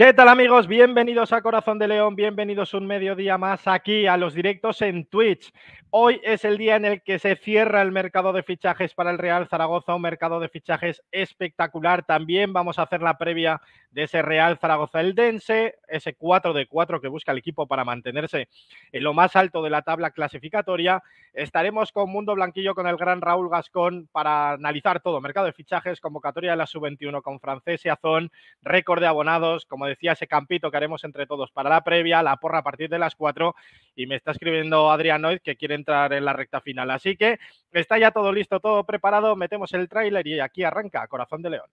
¿Qué tal amigos? Bienvenidos a Corazón de León, bienvenidos un mediodía más aquí a los directos en Twitch. Hoy es el día en el que se cierra el mercado de fichajes para el Real Zaragoza, un mercado de fichajes espectacular. También vamos a hacer la previa de ese Real Zaragoza Eldense, ese 4 de 4 que busca el equipo para mantenerse en lo más alto de la tabla clasificatoria. Estaremos con Mundo Blanquillo, con el gran Raúl Gascón para analizar todo, mercado de fichajes, convocatoria de la Sub-21 con Francés y Azón, récord de abonados, como decía, ese campito que haremos entre todos para la previa, la porra a partir de las 4 y me está escribiendo Adrián Noid que quiere entrar en la recta final. Así que está ya todo listo, todo preparado, metemos el tráiler y aquí arranca Corazón de León.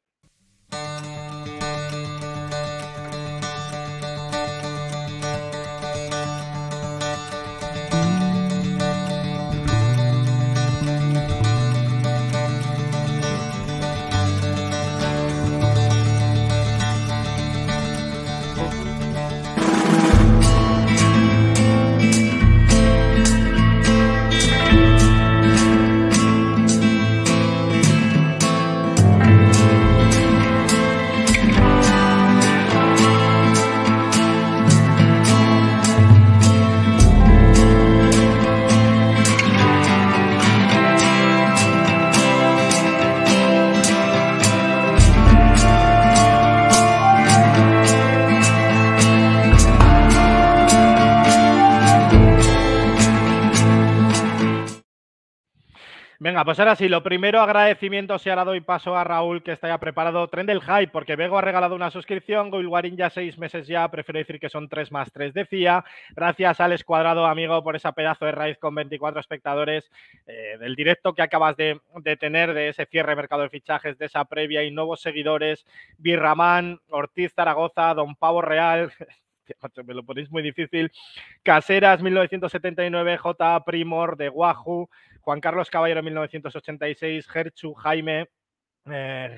Venga, pues ahora sí, lo primero, agradecimiento si ahora doy paso a Raúl que está ya preparado. Tren del hype, porque Vego ha regalado una suscripción, Guilwarin ya seis meses ya, prefiero decir que son tres más tres decía. Gracias al Escuadrado, amigo, por esa pedazo de raíz con 24 espectadores eh, del directo que acabas de, de, tener, de ese cierre mercado de fichajes, de esa previa y nuevos seguidores. Birramán, Ortiz Zaragoza, Don Pavo Real, me lo ponéis muy difícil. Caseras 1979, J. Primor de Wahoo, Juan Carlos Caballero 1986, Gerchu Jaime. Eh,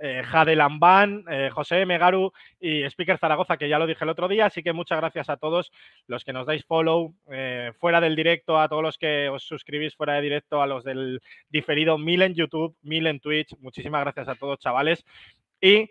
eh, Jade Lambán, eh, José Megaru y Speaker Zaragoza, que ya lo dije el otro día. Así que muchas gracias a todos los que nos dais follow eh, fuera del directo, a todos los que os suscribís fuera de directo, a los del diferido, mil en YouTube, mil en Twitch. Muchísimas gracias a todos, chavales. Y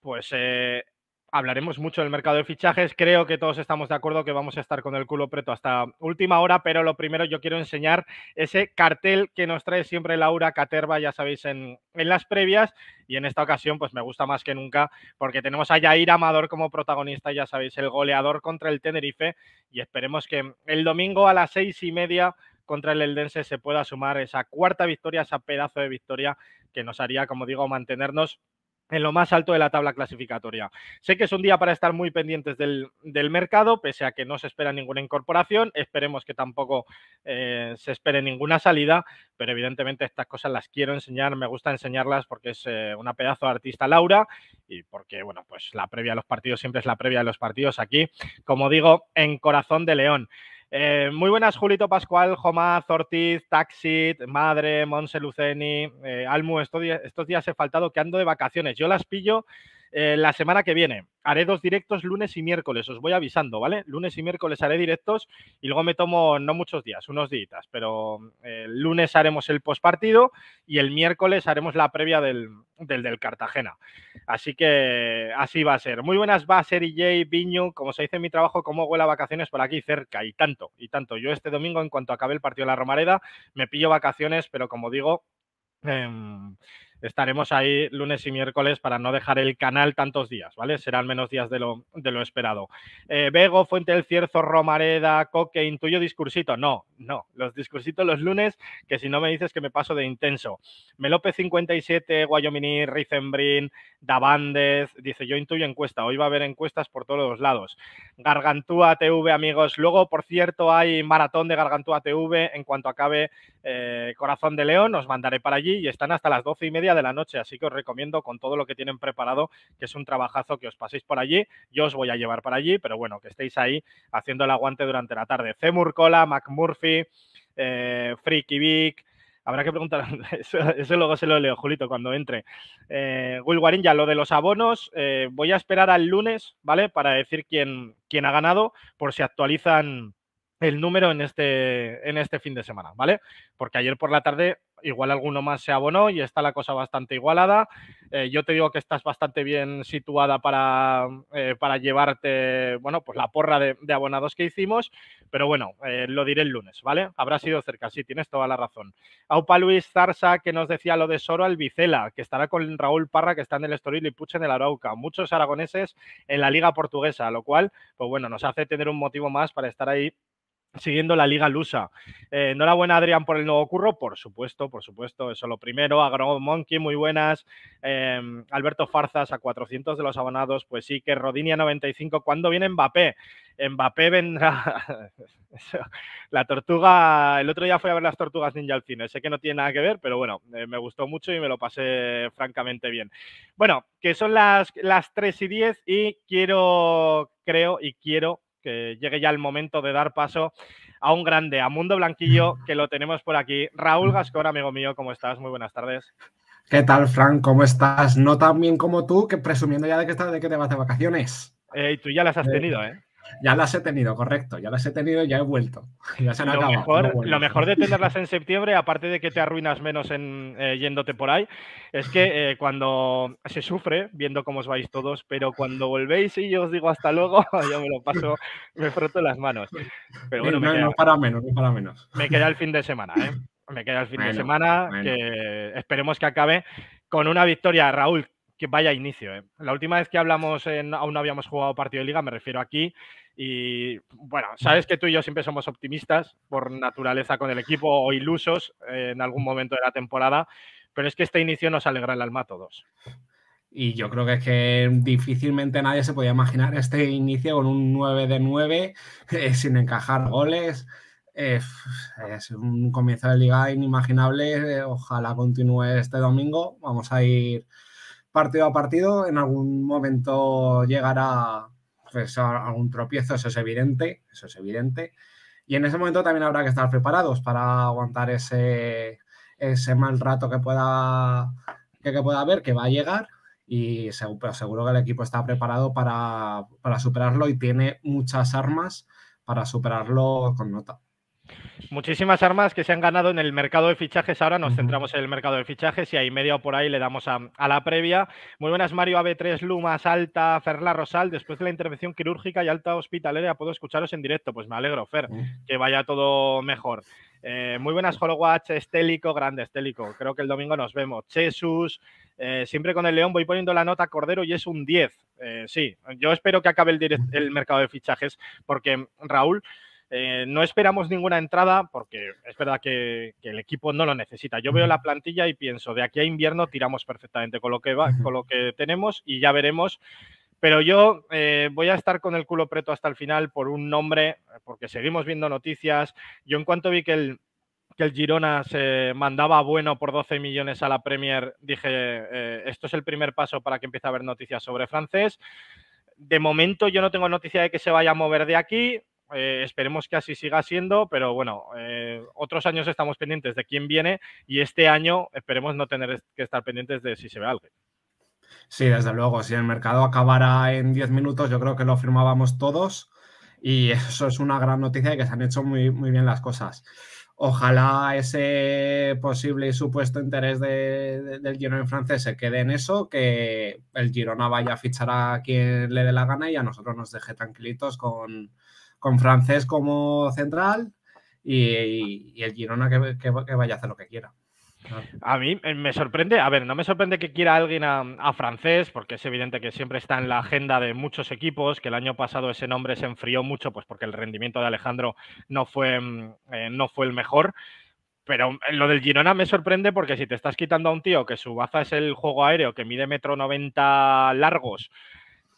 pues eh, hablaremos mucho del mercado de fichajes. Creo que todos estamos de acuerdo que vamos a estar con el culo preto hasta última hora, pero lo primero yo quiero enseñar ese cartel que nos trae siempre Laura Caterva, ya sabéis, en, en las previas. Y en esta ocasión, pues me gusta más que nunca, porque tenemos a Yair Amador como protagonista, ya sabéis, el goleador contra el Tenerife. Y esperemos que el domingo a las seis y media contra el Eldense se pueda sumar esa cuarta victoria, esa pedazo de victoria que nos haría, como digo, mantenernos en lo más alto de la tabla clasificatoria. Sé que es un día para estar muy pendientes del, del mercado, pese a que no se espera ninguna incorporación, esperemos que tampoco eh, se espere ninguna salida, pero evidentemente estas cosas las quiero enseñar, me gusta enseñarlas porque es eh, una pedazo de artista Laura y porque, bueno, pues la previa a los partidos siempre es la previa de los partidos aquí, como digo, en Corazón de León. Eh, muy buenas, Julito Pascual, Jomaz, Ortiz, Taxit, Madre, Monse Luceni, eh, Almu. Estos días, estos días he faltado que ando de vacaciones. Yo las pillo eh, la semana que viene. Haré dos directos lunes y miércoles, os voy avisando, ¿vale? Lunes y miércoles haré directos y luego me tomo no muchos días, unos días, pero eh, el lunes haremos el postpartido y el miércoles haremos la previa del, del, Cartagena. Así que así va a ser. Muy buenas, va a ser y Viño, como se dice en mi trabajo, cómo huele a vacaciones por aquí cerca y tanto, y tanto. Yo este domingo, en cuanto acabe el partido de la Romareda, me pillo vacaciones, pero como digo, eh, estaremos ahí lunes y miércoles para no dejar el canal tantos días, ¿vale? Serán menos días de lo, de lo esperado. Eh, Bego, Fuente del Cierzo, Romareda, Coque, intuyo discursito. No, no, los discursitos los lunes, que si no me dices que me paso de intenso. Melope 57, Guayomini, Rizembrin, Davández, dice yo intuyo encuesta, hoy va a haber encuestas por todos los lados. Gargantúa TV, amigos. Luego, por cierto, hay maratón de Gargantúa TV en cuanto acabe eh, Corazón de León, os mandaré para allí y están hasta las doce y media de la noche, así que os recomiendo con todo lo que tienen preparado, que es un trabajazo que os paséis por allí, yo os voy a llevar para allí, pero bueno, que estéis ahí haciendo el aguante durante la tarde. Cemur Cola, McMurphy, eh, Freaky Vic, habrá que preguntar, eso, eso, luego se lo leo, Julito, cuando entre. Eh, Will Guarín, ya lo de los abonos, eh, voy a esperar al lunes, ¿vale? Para decir quién, quién ha ganado, por si actualizan el número en este, en este fin de semana, ¿vale? Porque ayer por la tarde igual alguno más se abonó y está la cosa bastante igualada. Eh, yo te digo que estás bastante bien situada para, eh, para llevarte, bueno, pues la porra de, abonados que hicimos, pero bueno, eh, lo diré el lunes, ¿vale? Habrá sido cerca, sí, tienes toda la razón. Aupa Luis Zarza, que nos decía lo de Soro Albicela, que estará con Raúl Parra, que está en el Estoril y Puche en el Arauca. Muchos aragoneses en la Liga Portuguesa, lo cual, pues bueno, nos hace tener un motivo más para estar ahí siguiendo la Liga Lusa. Eh, enhorabuena, Adrián, por el nuevo curro, por supuesto, por supuesto, eso lo primero. Agro Monkey, muy buenas. Em, Alberto Farzas, a 400 de los abonados, pues sí, que Rodinia 95. ¿Cuándo viene Mbappé? Mbappé vendrá. la tortuga, el otro día fui a ver las tortugas ninja al cine, sé que no tiene nada que ver, pero bueno, eh, me gustó mucho y me lo pasé francamente bien. Bueno, que son las, las 3 y 10 y quiero, creo y quiero que llegue ya el momento de dar paso a un grande, a Mundo Blanquillo, que lo tenemos por aquí. Raúl Gascón, amigo mío, ¿cómo estás? Muy buenas tardes. ¿Qué tal, Frank? ¿Cómo estás? No tan bien como tú, que presumiendo ya de que, estás, de que te vas de vacaciones. Eh, y tú ya las has eh, tenido, ¿eh? Ya las he tenido, correcto. Ya las he tenido y ya he vuelto. Ya se lo, mejor, lo mejor de tenerlas en septiembre, aparte de que te arruinas menos en eh, yéndote por ahí, es que eh, cuando se sufre, viendo cómo os vais todos, pero cuando volvéis y yo os digo hasta luego, yo me lo paso, me froto las manos. Pero bueno, no, no, para menos, no para menos. Me queda el fin de semana, ¿eh? Me queda el fin de semana, que esperemos que acabe con una victoria, Raúl, que vaya inicio. ¿eh? La última vez que hablamos, en, aún no habíamos jugado partido de liga, me refiero aquí. Y bueno, sabes que tú y yo siempre somos optimistas por naturaleza con el equipo o ilusos eh, en algún momento de la temporada, pero es que este inicio nos alegra el alma a todos. Y yo creo que es que difícilmente nadie se podía imaginar este inicio con un 9 de 9 eh, sin encajar goles. es un comienzo de liga inimaginable. Ojalá continúe este domingo. Vamos a ir partido a partido, en algún momento llegará pues, algún tropiezo, eso es evidente, eso es evidente. Y en ese momento también habrá que estar preparados para aguantar ese, ese mal rato que pueda, que, pueda haber, que va a llegar. Y seguro, seguro que el equipo está preparado para, para superarlo y tiene muchas armas para superarlo con nota. Muchísimas armas que se han ganado en el mercado de fichajes. Ahora nos centramos en el mercado de fichajes y ahí media o por ahí le damos a, la previa. Muy buenas, Mario AB3, Lumas, Alta, Ferla Rosal. Después de la intervención quirúrgica y alta hospitalaria, puedo escucharos en directo. Pues me alegro, Fer, que vaya todo mejor. Eh, muy buenas, Holowatch, Estélico, grande Estélico. Creo que el domingo nos vemos. Jesús, eh, siempre con el León voy poniendo la nota Cordero y es un 10. Eh, sí, yo espero que acabe el, el mercado de fichajes porque Raúl. Eh, no esperamos ninguna entrada porque es verdad que, el equipo no lo necesita. Yo veo la plantilla y pienso, de aquí a invierno tiramos perfectamente con lo que, va, con lo que tenemos y ya veremos. Pero yo eh, voy a estar con el culo preto hasta el final por un nombre, porque seguimos viendo noticias. Yo en cuanto vi que el, que el Girona se mandaba bueno por 12 millones a la Premier, dije, eh, esto es el primer paso para que empiece a haber noticias sobre francés. De momento yo no tengo noticia de que se vaya a mover de aquí. Eh, esperemos que así siga siendo, pero bueno, eh, otros años estamos pendientes de quién viene y este año esperemos no tener que estar pendientes de si se ve algo. Sí, desde luego, si el mercado acabara en 10 minutos, yo creo que lo firmábamos todos y eso es una gran noticia de que se han hecho muy, muy bien las cosas. Ojalá ese posible y supuesto interés del Girona en francés se quede en eso, que el Girona vaya a fichar a quien le dé la gana y a nosotros nos deje tranquilitos con, con francés como central y, el Girona que, vaya a hacer lo que quiera. A mí me sorprende, a ver, no me sorprende que quiera alguien a, francés, porque es evidente que siempre está en la agenda de muchos equipos, que el año pasado ese nombre se enfrió mucho, pues porque el rendimiento de Alejandro no fue, mm, eh, no fue el mejor. Pero eh, lo del Girona me sorprende porque si te estás quitando a un tío que su baza es el juego aéreo, que mide metro noventa largos,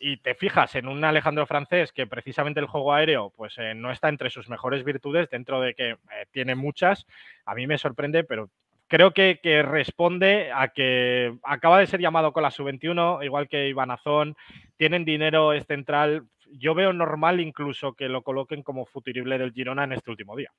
y te fijas en un Alejandro francés que precisamente el juego aéreo pues eh, no está entre sus mejores virtudes, dentro de que eh, tiene muchas, a mí me sorprende, pero creo que, responde a que acaba de ser llamado con la sub-21, igual que Iván Azón, tienen dinero, es central. Yo veo normal incluso que lo coloquen como futurible del Girona en este último día.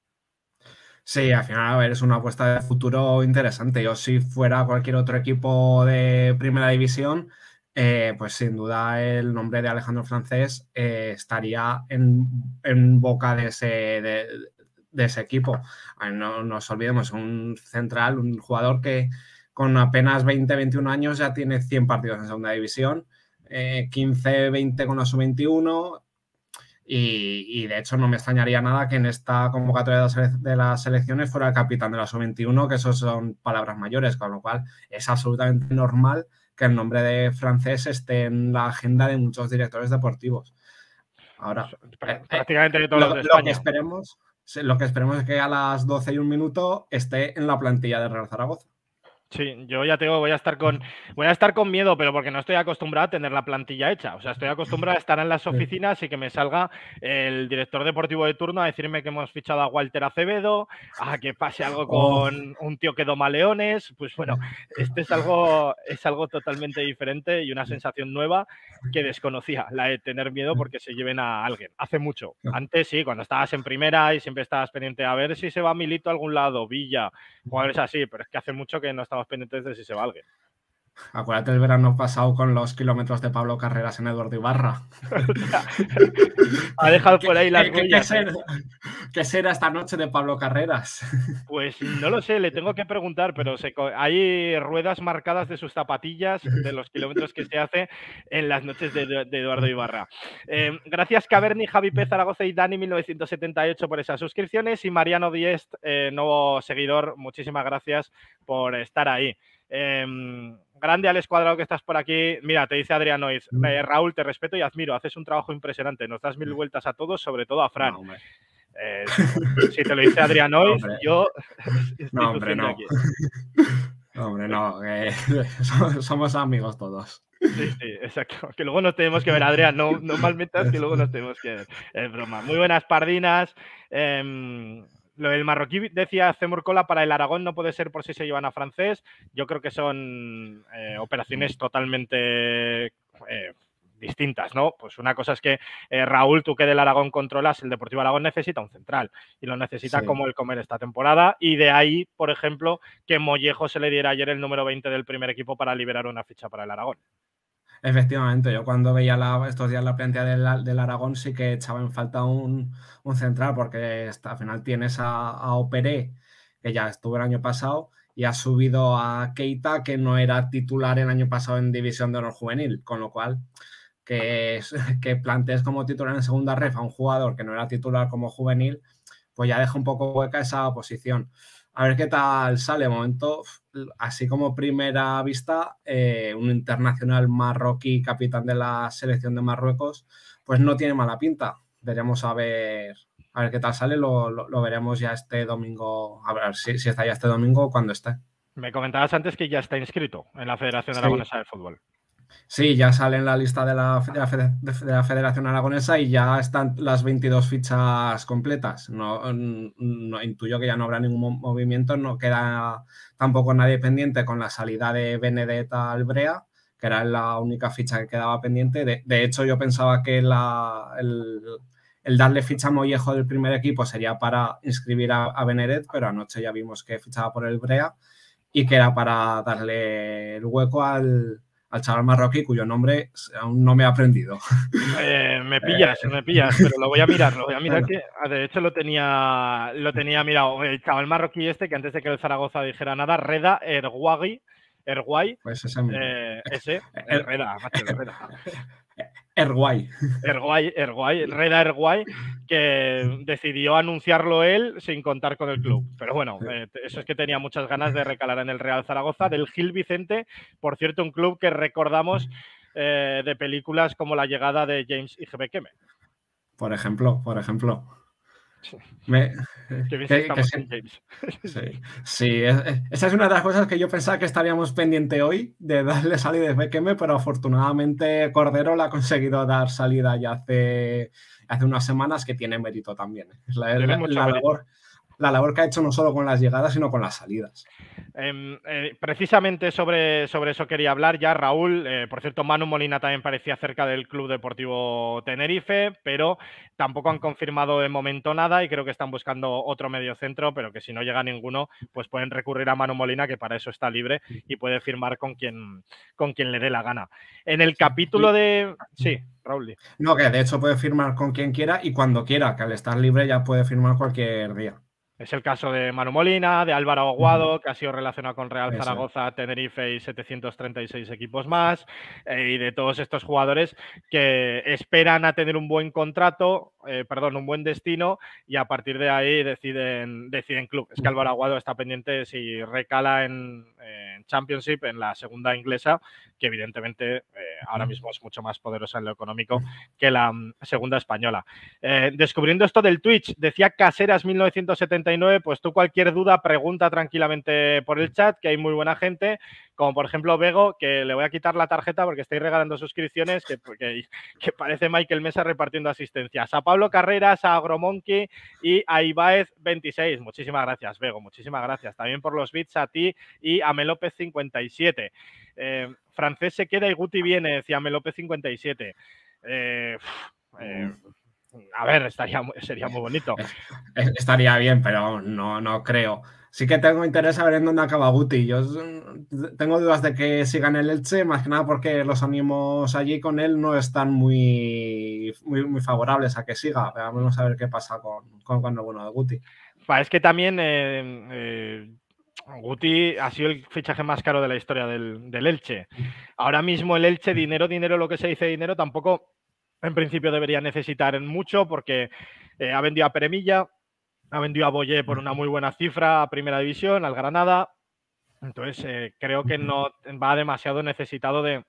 Sí, al final, a ver, es una apuesta de futuro interesante. Yo si fuera cualquier otro equipo de primera división, eh, pues sin duda el nombre de Alejandro Francés eh, estaría en, boca de ese, de ese equipo. No nos olvidemos, un central, un jugador que con apenas 20, 21 años ya tiene 100 partidos en segunda división, 15, eh, 20 con la sub-21 y, de hecho no me extrañaría nada que en esta convocatoria de las selecciones fuera el capitán de la sub-21, que eso son palabras mayores, con lo cual es absolutamente normal que el nombre de francés esté en la agenda de muchos directores deportivos. Ahora, eh, prácticamente todos lo, lo que esperemos lo que esperemos es que a las 12 y un minuto esté en la plantilla de Real Zaragoza. Sí, yo ya tengo, voy a estar con, voy a estar con miedo, pero porque no estoy acostumbrado a tener la plantilla hecha. O sea, estoy acostumbrado a estar en las oficinas y que me salga el director deportivo de turno a decirme que hemos fichado a Walter Acevedo, a que pase algo oh. con un tío que doma leones. Pues bueno, este es algo, es algo totalmente diferente y una sensación nueva que desconocía, la de tener miedo porque se lleven a alguien. Hace mucho. Antes sí, cuando estabas en primera y siempre estabas pendiente a ver si se va Milito a algún lado, Villa, jugadores así, pero es que hace mucho que no estaba pendientes de si se va alguien. Acuérdate el verano pasado con los kilómetros de Pablo Carreras en Eduardo Ibarra. ha dejado por ahí las huellas. ¿qué, ¿Qué, será, esta noche de Pablo Carreras? Pues no lo sé, le tengo que preguntar, pero hay ruedas marcadas de sus zapatillas, de los kilómetros que se hace en las noches de, Eduardo Ibarra. Eh, gracias Caverni, Javi P. Zaragoza y Dani 1978 por esas suscripciones y Mariano Diest, eh, nuevo seguidor, muchísimas gracias por estar ahí. Grande al escuadrado que estás por aquí. Mira, te dice Adrián Noiz, mm. eh, Raúl, te respeto y admiro, haces un trabajo impresionante, nos das mil mm. vueltas a todos, sobre todo a Fran. Eh, si te lo dice Adrián Noiz, yo no, hombre, no. hombre, no, somos amigos todos. Sí, sí, exacto. Que luego nos tenemos que ver, Adrián, no, no mal metas que luego nos tenemos que ver. Es broma. Muy buenas pardinas. Em, lo del marroquí decía Cola para el Aragón no puede ser por si se llevan a francés. Yo creo que son eh, operaciones totalmente eh, distintas, ¿no? Pues una cosa es que eh, Raúl, tú que del Aragón controlas, el Deportivo Aragón necesita un central y lo necesita como el comer esta temporada. Y de ahí, por ejemplo, que Mollejo se le diera ayer el número 20 del primer equipo para liberar una ficha para el Aragón. Efectivamente, yo cuando veía estos días la plantilla del, Aragón sí que echaba en falta un, central porque al final tienes a, a Operé, que ya estuvo el año pasado, y ha subido a Keita, que no era titular el año pasado en División de Honor Juvenil, con lo cual que, que plantees como titular en segunda ref a un jugador que no era titular como juvenil, pues ya deja un poco hueca esa posición. A ver qué tal sale. De momento, así como primera vista, eh, un internacional marroquí, capitán de la selección de Marruecos, pues no tiene mala pinta. Veremos a ver, a ver qué tal sale. Lo, veremos ya este domingo. A ver si, está ya este domingo o cuando esté. Me comentabas antes que ya está inscrito en la Federación Aragonesa de Fútbol. Sí, ya sale en la lista de la, de la, Federación Aragonesa y ya están las 22 fichas completas. No, intuyo que ya no habrá ningún movimiento, no queda tampoco nadie pendiente con la salida de Benedetta Albrea, que era la única ficha que quedaba pendiente. De, hecho, yo pensaba que el, darle ficha a Mollejo del primer equipo sería para inscribir a, a Benedett, pero anoche ya vimos que fichaba por el Brea y que era para darle el hueco al al chaval marroquí cuyo nombre aún no me ha aprendido. Eh, me pillas, me pillas, pero lo voy a mirar, lo voy a mirar que ah, de hecho lo tenía, lo tenía mirado. El chaval marroquí este que antes de que el Zaragoza dijera nada, Reda Erguagui, Erguay, pues ese, eh, ese macho, Reda. Erguay. Erguay, Erguay, Reda Erguay, que decidió anunciarlo él sin contar con el club. Pero bueno, eh, eso es que tenía muchas ganas de recalar en el Real Zaragoza, del Gil Vicente, por cierto, un club que recordamos eh, de películas como La llegada de James y Bekeme. Por ejemplo, por ejemplo. Sí, esa es una de las cosas que yo pensaba que estaríamos pendiente hoy de darle salida a Bekeme, pero afortunadamente Cordero la ha conseguido dar salida ya hace, hace unas semanas que tiene mérito también. la, labor, la labor que ha hecho no solo con las llegadas, sino con las salidas. Em, eh, precisamente sobre, sobre eso quería hablar ya, Raúl. Eh, por cierto, Manu Molina también parecía cerca del Club Deportivo Tenerife, pero tampoco han confirmado de momento nada y creo que están buscando otro medio centro, pero que si no llega ninguno, pues pueden recurrir a Manu Molina, que para eso está libre y puede firmar con quien, con quien le dé la gana. En el capítulo de... Sí, Raúl. No, que de hecho puede firmar con quien quiera y cuando quiera, que al estar libre ya puede firmar cualquier día. Es el caso de Manu Molina, de Álvaro Aguado, que ha sido relacionado con Real Zaragoza, Tenerife y 736 equipos más, eh, y de todos estos jugadores que esperan a tener un buen contrato, eh, perdón, un buen destino, y a partir de ahí deciden, deciden club. Es que Álvaro Aguado está pendiente si recala en, Championship, en la segunda inglesa, que evidentemente eh, ahora mismo es mucho más poderosa en lo económico que la mm, segunda española. descubriendo esto del Twitch, decía Caseras 1970 pues tú cualquier duda pregunta tranquilamente por el chat, que hay muy buena gente, como por ejemplo Bego, que le voy a quitar la tarjeta porque estoy regalando suscripciones, que, que, parece Michael Mesa repartiendo asistencias. A Pablo Carreras, a Agromonkey y a Ibaez 26. Muchísimas gracias, Bego, muchísimas gracias. También por los bits a ti y a Melópez 57. Eh, francés se queda y Guti viene, decía Melópez 57. Eh, eh, a ver, estaría, sería muy bonito. Estaría bien, pero no, no creo. Sí que tengo interés a ver en dónde acaba Guti. Yo tengo dudas de que sigan el Elche, más que nada porque los ánimos allí con él no están muy, muy, favorables a que siga. Vamos a ver qué pasa con, con, lo bueno de Guti. Es que también eh, eh, Guti ha sido el fichaje más caro de la historia del, del Elche. Ahora mismo el Elche, dinero, dinero, lo que se dice dinero, tampoco en principio debería necesitar mucho porque eh, ha vendido a Peremilla, ha vendido a Boyé por una muy buena cifra a Primera División, al Granada. Entonces eh, creo que no va demasiado necesitado de,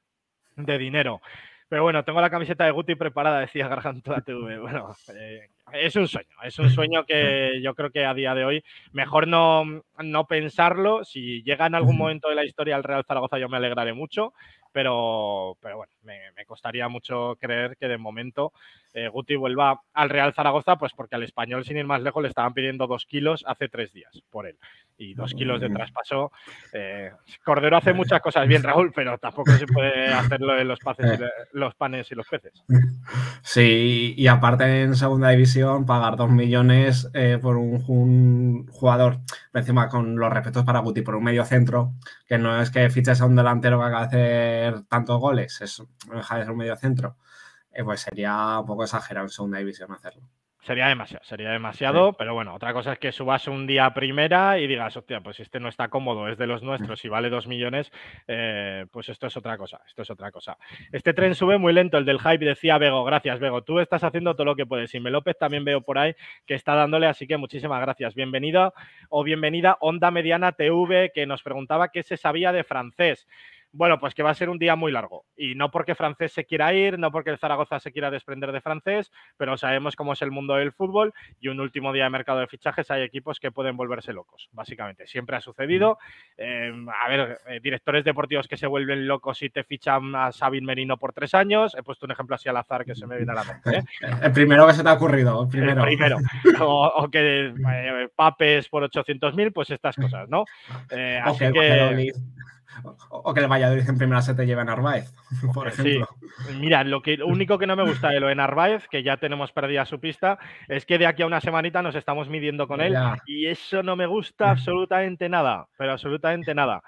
dinero. Pero bueno, tengo la camiseta de Guti preparada, decía Garganta TV. Bueno, eh, es un sueño, es un sueño que yo creo que a día de hoy mejor no, no pensarlo. Si llega en algún momento de la historia al Real Zaragoza, yo me alegraré mucho pero, pero bueno, me, costaría mucho creer que de momento eh, Guti vuelva al Real Zaragoza, pues porque al español, sin ir más lejos, le estaban pidiendo dos kilos hace tres días por él. Y dos kilos de traspaso. Eh, Cordero hace muchas cosas bien, Raúl, pero tampoco se puede hacerlo en los, los panes y los peces. Sí, y aparte en segunda división, pagar dos millones eh, por un, jugador, encima con los respetos para Guti, por un medio centro, que no es que fiches a un delantero que haga hacer tantos goles, es, deja de ser un medio centro, eh, pues sería un poco exagerado en segunda división hacerlo. Sería demasiado, sería demasiado, pero bueno, otra cosa es que subas un día a primera y digas, hostia, pues este no está cómodo, es de los nuestros y vale dos millones, eh, pues esto es otra cosa, esto es otra cosa. Este tren sube muy lento, el del hype decía Bego, gracias Bego, tú estás haciendo todo lo que puedes y Me López también veo por ahí que está dándole, así que muchísimas gracias. Bienvenido o bienvenida Onda Mediana TV que nos preguntaba qué se sabía de francés. Bueno, pues que va a ser un día muy largo. Y no porque francés se quiera ir, no porque el Zaragoza se quiera desprender de francés, pero sabemos cómo es el mundo del fútbol y un último día de mercado de fichajes hay equipos que pueden volverse locos, básicamente. Siempre ha sucedido. Em, a ver, eh, directores deportivos que se vuelven locos y te fichan a Sabin Merino por tres años. He puesto un ejemplo así al azar que se me viene a la mente. ¿eh? El primero que se te ha ocurrido. El primero. primero. O, que eh, papes por 800.000, pues estas cosas, ¿no? así que... O que el Valladolid en primera se te lleve a Narváez, por ejemplo. Mira, lo, que, único que no me gusta de lo de Narváez, que ya tenemos perdida su pista, es que de aquí a una semanita nos estamos midiendo con él y eso no me gusta absolutamente nada, pero absolutamente nada.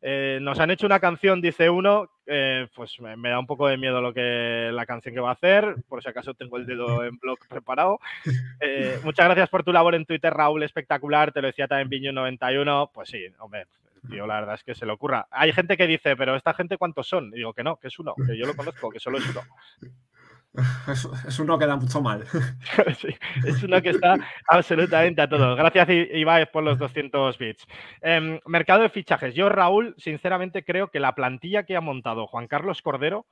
Eh, nos han hecho una canción, dice uno, eh, pues me, da un poco de miedo lo que la canción que va a hacer, por si acaso tengo el dedo en blog preparado. Eh, muchas gracias por tu labor en Twitter, Raúl, espectacular, te lo decía también Viño91, pues sí, hombre, Tío, la verdad es que se le ocurra. Hay gente que dice, pero ¿esta gente cuántos son? Y digo que no, que es uno, que yo lo conozco, que solo es uno. Es, uno que da mucho mal. es uno que está absolutamente a todo. Gracias, Ibaez, por los 200 bits. Em, mercado de fichajes. Yo, Raúl, sinceramente creo que la plantilla que ha montado Juan Carlos Cordero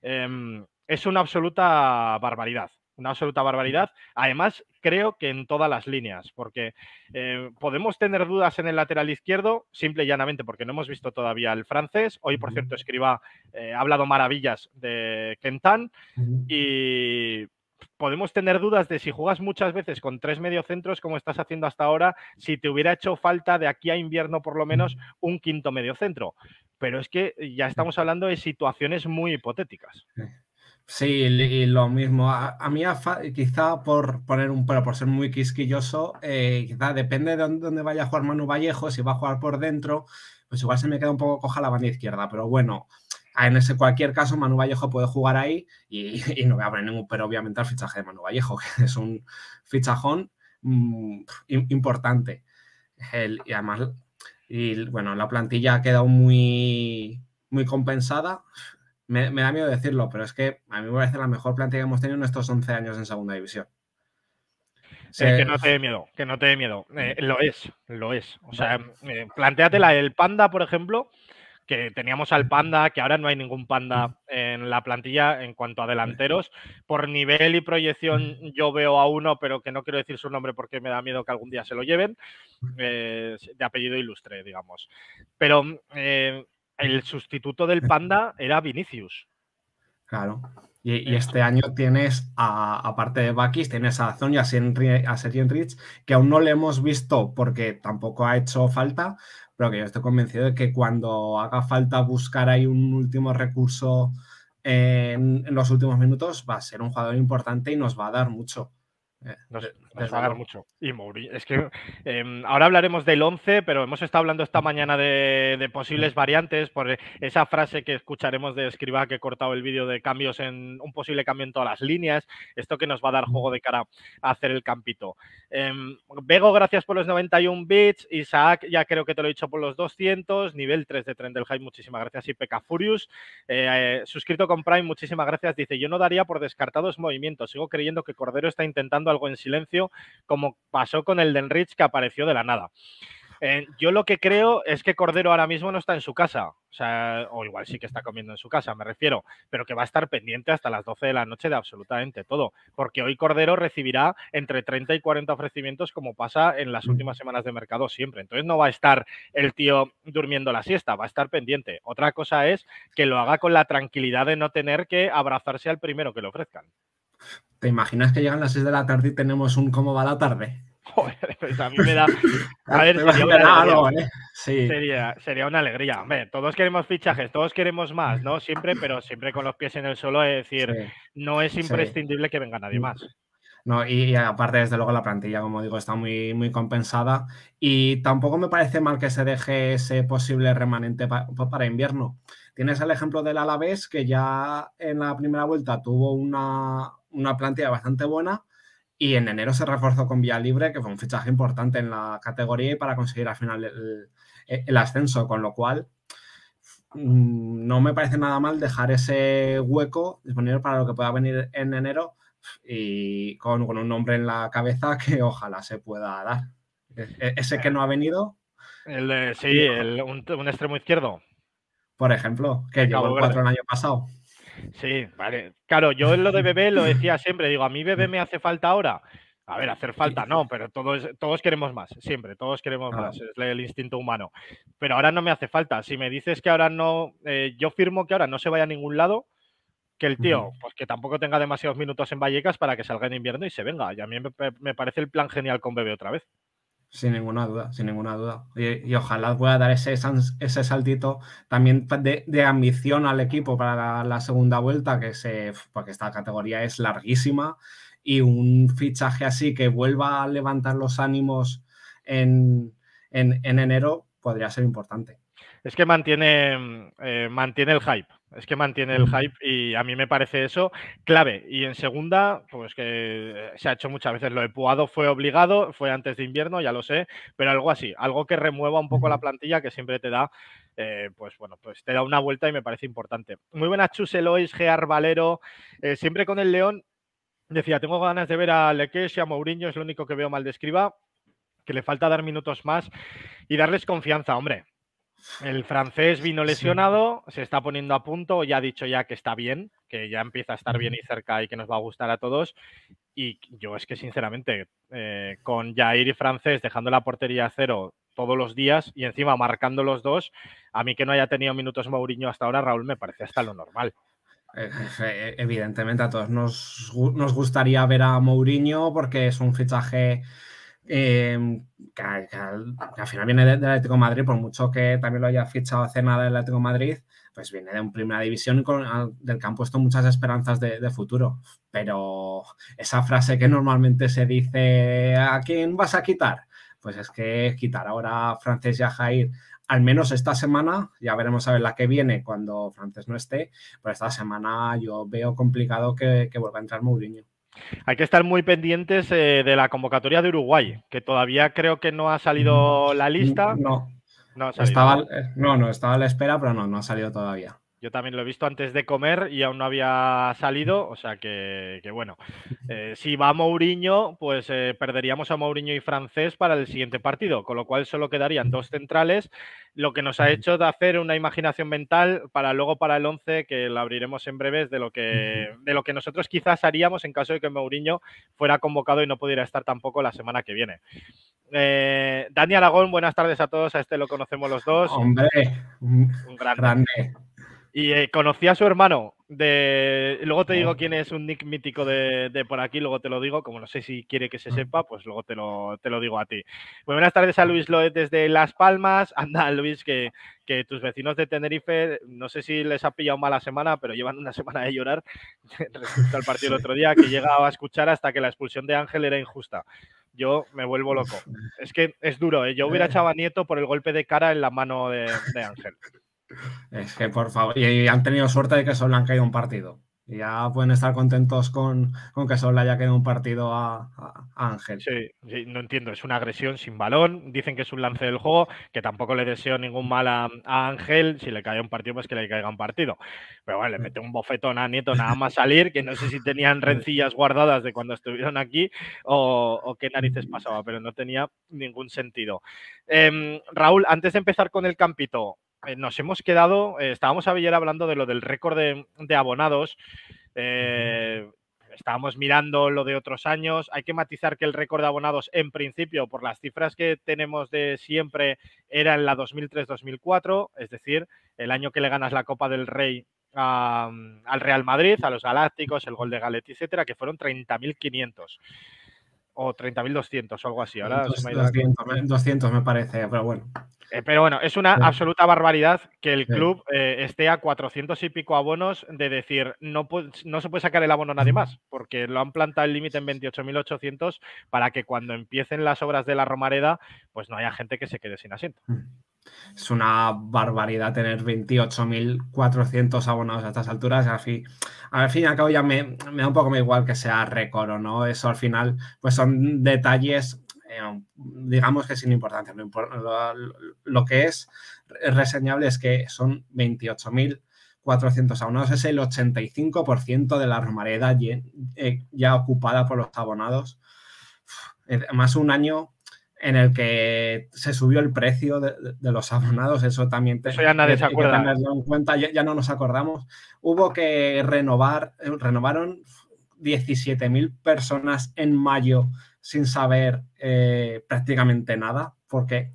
em, es una absoluta barbaridad una absoluta barbaridad. Además, creo que en todas las líneas, porque eh, podemos tener dudas en el lateral izquierdo, simple y llanamente porque no hemos visto todavía el francés. Hoy, por cierto, Escriba eh, ha hablado maravillas de Kentan y podemos tener dudas de si juegas muchas veces con tres mediocentros como estás haciendo hasta ahora, si te hubiera hecho falta de aquí a invierno por lo menos un quinto mediocentro. Pero es que ya estamos hablando de situaciones muy hipotéticas. Sí, y lo mismo. A, mí, quizá por poner un pero por ser muy quisquilloso, eh, quizá depende de dónde, vaya a jugar Manu Vallejo, si va a jugar por dentro, pues igual se me queda un poco coja la banda izquierda. Pero bueno, en ese cualquier caso, Manu Vallejo puede jugar ahí y, no voy a ningún pero obviamente al fichaje de Manu Vallejo, que es un fichajón. mm, importante. y además, bueno, la plantilla ha quedado muy, muy compensada. Me, da miedo decirlo, pero es que a mí me parece la mejor plantilla que hemos tenido en estos 11 años en segunda división. que no te dé miedo, que no te dé miedo. Eh, lo es, lo es. O sea, eh, planteatela el Panda, por ejemplo, que teníamos al Panda, que ahora no hay ningún Panda en la plantilla en cuanto a delanteros. Por nivel y proyección yo veo a uno, pero que no quiero decir su nombre porque me da miedo que algún día se lo lleven, eh, de apellido ilustre, digamos. Pero eh, el sustituto del Panda era Vinicius. Claro. Y, este año tienes, aparte de Bakis, tienes a Zon y a Serien Rich, que aún no le hemos visto porque tampoco ha hecho falta, pero que yo estoy convencido de que cuando haga falta buscar ahí un último recurso en, en los últimos minutos, va a ser un jugador importante y nos va a dar mucho. Eh, nos, dar mucho. Y Mourinho, es que em, ahora hablaremos del 11, pero hemos estado hablando esta mañana de, posibles variantes por esa frase que escucharemos de Escriba que he cortado el vídeo de cambios en un posible cambio en todas las líneas. Esto que nos va a dar juego de cara a hacer el campito. Em, Bego, gracias por los 91 bits. Isaac, ya creo que te lo he dicho por los 200. Nivel 3 de Trend del Hype, muchísimas gracias. Y Peca Furious, eh, eh, suscrito con Prime, muchísimas gracias. Dice: Yo no daría por descartados movimientos. Sigo creyendo que Cordero está intentando algo en silencio, como pasó con el Denrich que apareció de la nada. Eh, yo lo que creo es que Cordero ahora mismo no está en su casa, o sea, o igual sí que está comiendo en su casa, me refiero, pero que va a estar pendiente hasta las 12 de la noche de absolutamente todo, porque hoy Cordero recibirá entre 30 y 40 ofrecimientos como pasa en las últimas semanas de mercado siempre. Entonces no va a estar el tío durmiendo la siesta, va a estar pendiente. Otra cosa es que lo haga con la tranquilidad de no tener que abrazarse al primero que le ofrezcan. ¿Te imaginas que llegan las 6 de la tarde y tenemos un cómo va la tarde? Joder, pues a mí me da. A ver, sería una, alegría. Sí. sería, una alegría. Hombre, todos queremos fichajes, todos queremos más, ¿no? Siempre, pero siempre con los pies en el suelo, es decir, no es imprescindible que venga nadie más. No, y, aparte, desde luego, la plantilla, como digo, está muy, muy compensada. Y tampoco me parece mal que se deje ese posible remanente para invierno. Tienes el ejemplo del Alavés, que ya en la primera vuelta tuvo una, una plantilla bastante buena y en enero se reforzó con Vía Libre, que fue un fichaje importante en la categoría y para conseguir al final el, ascenso, con lo cual mm, no me parece nada mal dejar ese hueco disponible para lo que pueda venir en enero y con, un nombre en la cabeza que ojalá se pueda dar. E, e, ese que no ha venido. El sí, un, extremo izquierdo. Por ejemplo, que llegó el 4 el año pasado. Sí, vale. Claro, yo en lo de bebé lo decía siempre, digo, a mí bebé me hace falta ahora. A ver, hacer falta no, pero todos, todos queremos más, siempre, todos queremos más, es el instinto humano. Pero ahora no me hace falta. Si me dices que ahora no, eh, yo firmo que ahora no se vaya a ningún lado, que el tío, pues que tampoco tenga demasiados minutos en Vallecas para que salga en invierno y se venga. Y a mí me parece el plan genial con bebé otra vez. Sin ninguna duda, sin ninguna duda. Y, ojalá pueda dar ese, ese saltito también de, ambición al equipo para la, segunda vuelta, que se, porque esta categoría es larguísima y un fichaje así que vuelva a levantar los ánimos en, en, enero podría ser importante. Es que mantiene, eh, mantiene el hype. Es que mantiene el hype y a mí me parece eso clave. Y en segunda, pues que se ha hecho muchas veces. Lo de Puado fue obligado, fue antes de invierno, ya lo sé, pero algo así, algo que remueva un poco la plantilla que siempre te da, eh, pues bueno, pues te da una vuelta y me parece importante. Muy buenas Chus Elois, Gear Valero, eh, siempre con el León. Decía, tengo ganas de ver a Leques y a Mourinho, es lo único que veo mal de escriba, que le falta dar minutos más y darles confianza, hombre. El francés vino lesionado, se está poniendo a punto, ya ha dicho ya que está bien, que ya empieza a estar bien y cerca y que nos va a gustar a todos. Y yo es que sinceramente, eh, con Jair y francés dejando la portería a cero todos los días y encima marcando los dos, a mí que no haya tenido minutos Mourinho hasta ahora, Raúl, me parece hasta lo normal. Eh, eh, evidentemente a todos nos, nos gustaría ver a Mourinho porque es un fichaje Em, que, al final viene del Atlético Madrid, por mucho que también lo haya fichado hace nada el Atlético Madrid, pues viene de una primera división con, del que han puesto muchas esperanzas de, futuro. Pero esa frase que normalmente se dice, ¿a quién vas a quitar? Pues es que quitar ahora a Francés y a Jair, al menos esta semana, ya veremos a ver la que viene cuando Francés no esté, pero esta semana yo veo complicado que, que vuelva a entrar Mourinho. Hay que estar muy pendientes eh, de la convocatoria de Uruguay, que todavía creo que no ha salido la lista. No, no, estaba, eh, no, no, estaba a la espera, pero no, no ha salido todavía. Yo también lo he visto antes de comer y aún no había salido, o sea que, bueno. Eh, si va Mourinho, pues eh, perderíamos a Mourinho y Francés para el siguiente partido, con lo cual solo quedarían dos centrales, lo que nos ha hecho de hacer una imaginación mental para luego para el 11, que lo abriremos en breves, de lo que, de lo que nosotros quizás haríamos en caso de que Mourinho fuera convocado y no pudiera estar tampoco la semana que viene. Eh, Dani Aragón, buenas tardes a todos, a este lo conocemos los dos. Hombre, un, grande. Y eh, conocí a su hermano de. Luego te digo quién es un nick mítico de, por aquí, luego te lo digo. Como no sé si quiere que se sepa, pues luego te lo, te lo digo a ti. Muy buenas tardes a Luis Loet desde Las Palmas. Anda, Luis, que, que tus vecinos de Tenerife, no sé si les ha pillado mala semana, pero llevan una semana de llorar respecto al partido el otro día, que llegaba a escuchar hasta que la expulsión de Ángel era injusta yo me vuelvo loco. Es que es duro, ¿eh? yo hubiera echado a Nieto por el golpe de cara en la mano de Ángel. Es que por favor, y, han tenido suerte de que solo han caído un partido. Y ya pueden estar contentos con, que solo haya quedado un partido a, Ángel. Sí, no entiendo, es una agresión sin balón. Dicen que es un lance del juego, que tampoco le deseo ningún mal a, Ángel. Si le cae un partido, pues que le caiga un partido. Pero bueno, le mete un bofetón a Nieto nada más salir, que no sé si tenían rencillas guardadas de cuando estuvieron aquí o, qué narices pasaba, pero no tenía ningún sentido. Em, Raúl, antes de empezar con el campito, nos hemos quedado, eh, estábamos ayer hablando de lo del récord de, abonados. Eh, estábamos mirando lo de otros años. Hay que matizar que el récord de abonados, en principio, por las cifras que tenemos de siempre, era en la 2003-2004, es decir, el año que le ganas la Copa del Rey al Real Madrid, a los Galácticos, el gol de Galetti, etcétera, que fueron 30.500 o 30.200 o algo así. Ahora 200, me parece, pero bueno. Eh, pero bueno, es una absoluta barbaridad que el club eh, esté a 400 y pico abonos de decir no, no se puede sacar el abono nadie más, porque lo han plantado el límite en 28.800 para que cuando empiecen las obras de la Romareda, pues no haya gente que se quede sin asiento. Es una barbaridad tener 28.400 abonados a estas alturas. Al fin, al fin y al cabo ya me, da un poco igual que sea récord o no. Eso al final pues son detalles, eh, digamos que sin importancia. Lo, que es reseñable es que son 28.400 abonados. Es el 85% de la Romareda eh, ya ocupada por los abonados. Más un año en el que se subió el precio de, los abonados, eso también eso ya nadie se acuerda. en cuenta, ya, no nos acordamos. Hubo que renovar, eh, renovaron 17.000 personas en mayo sin saber eh, prácticamente nada, porque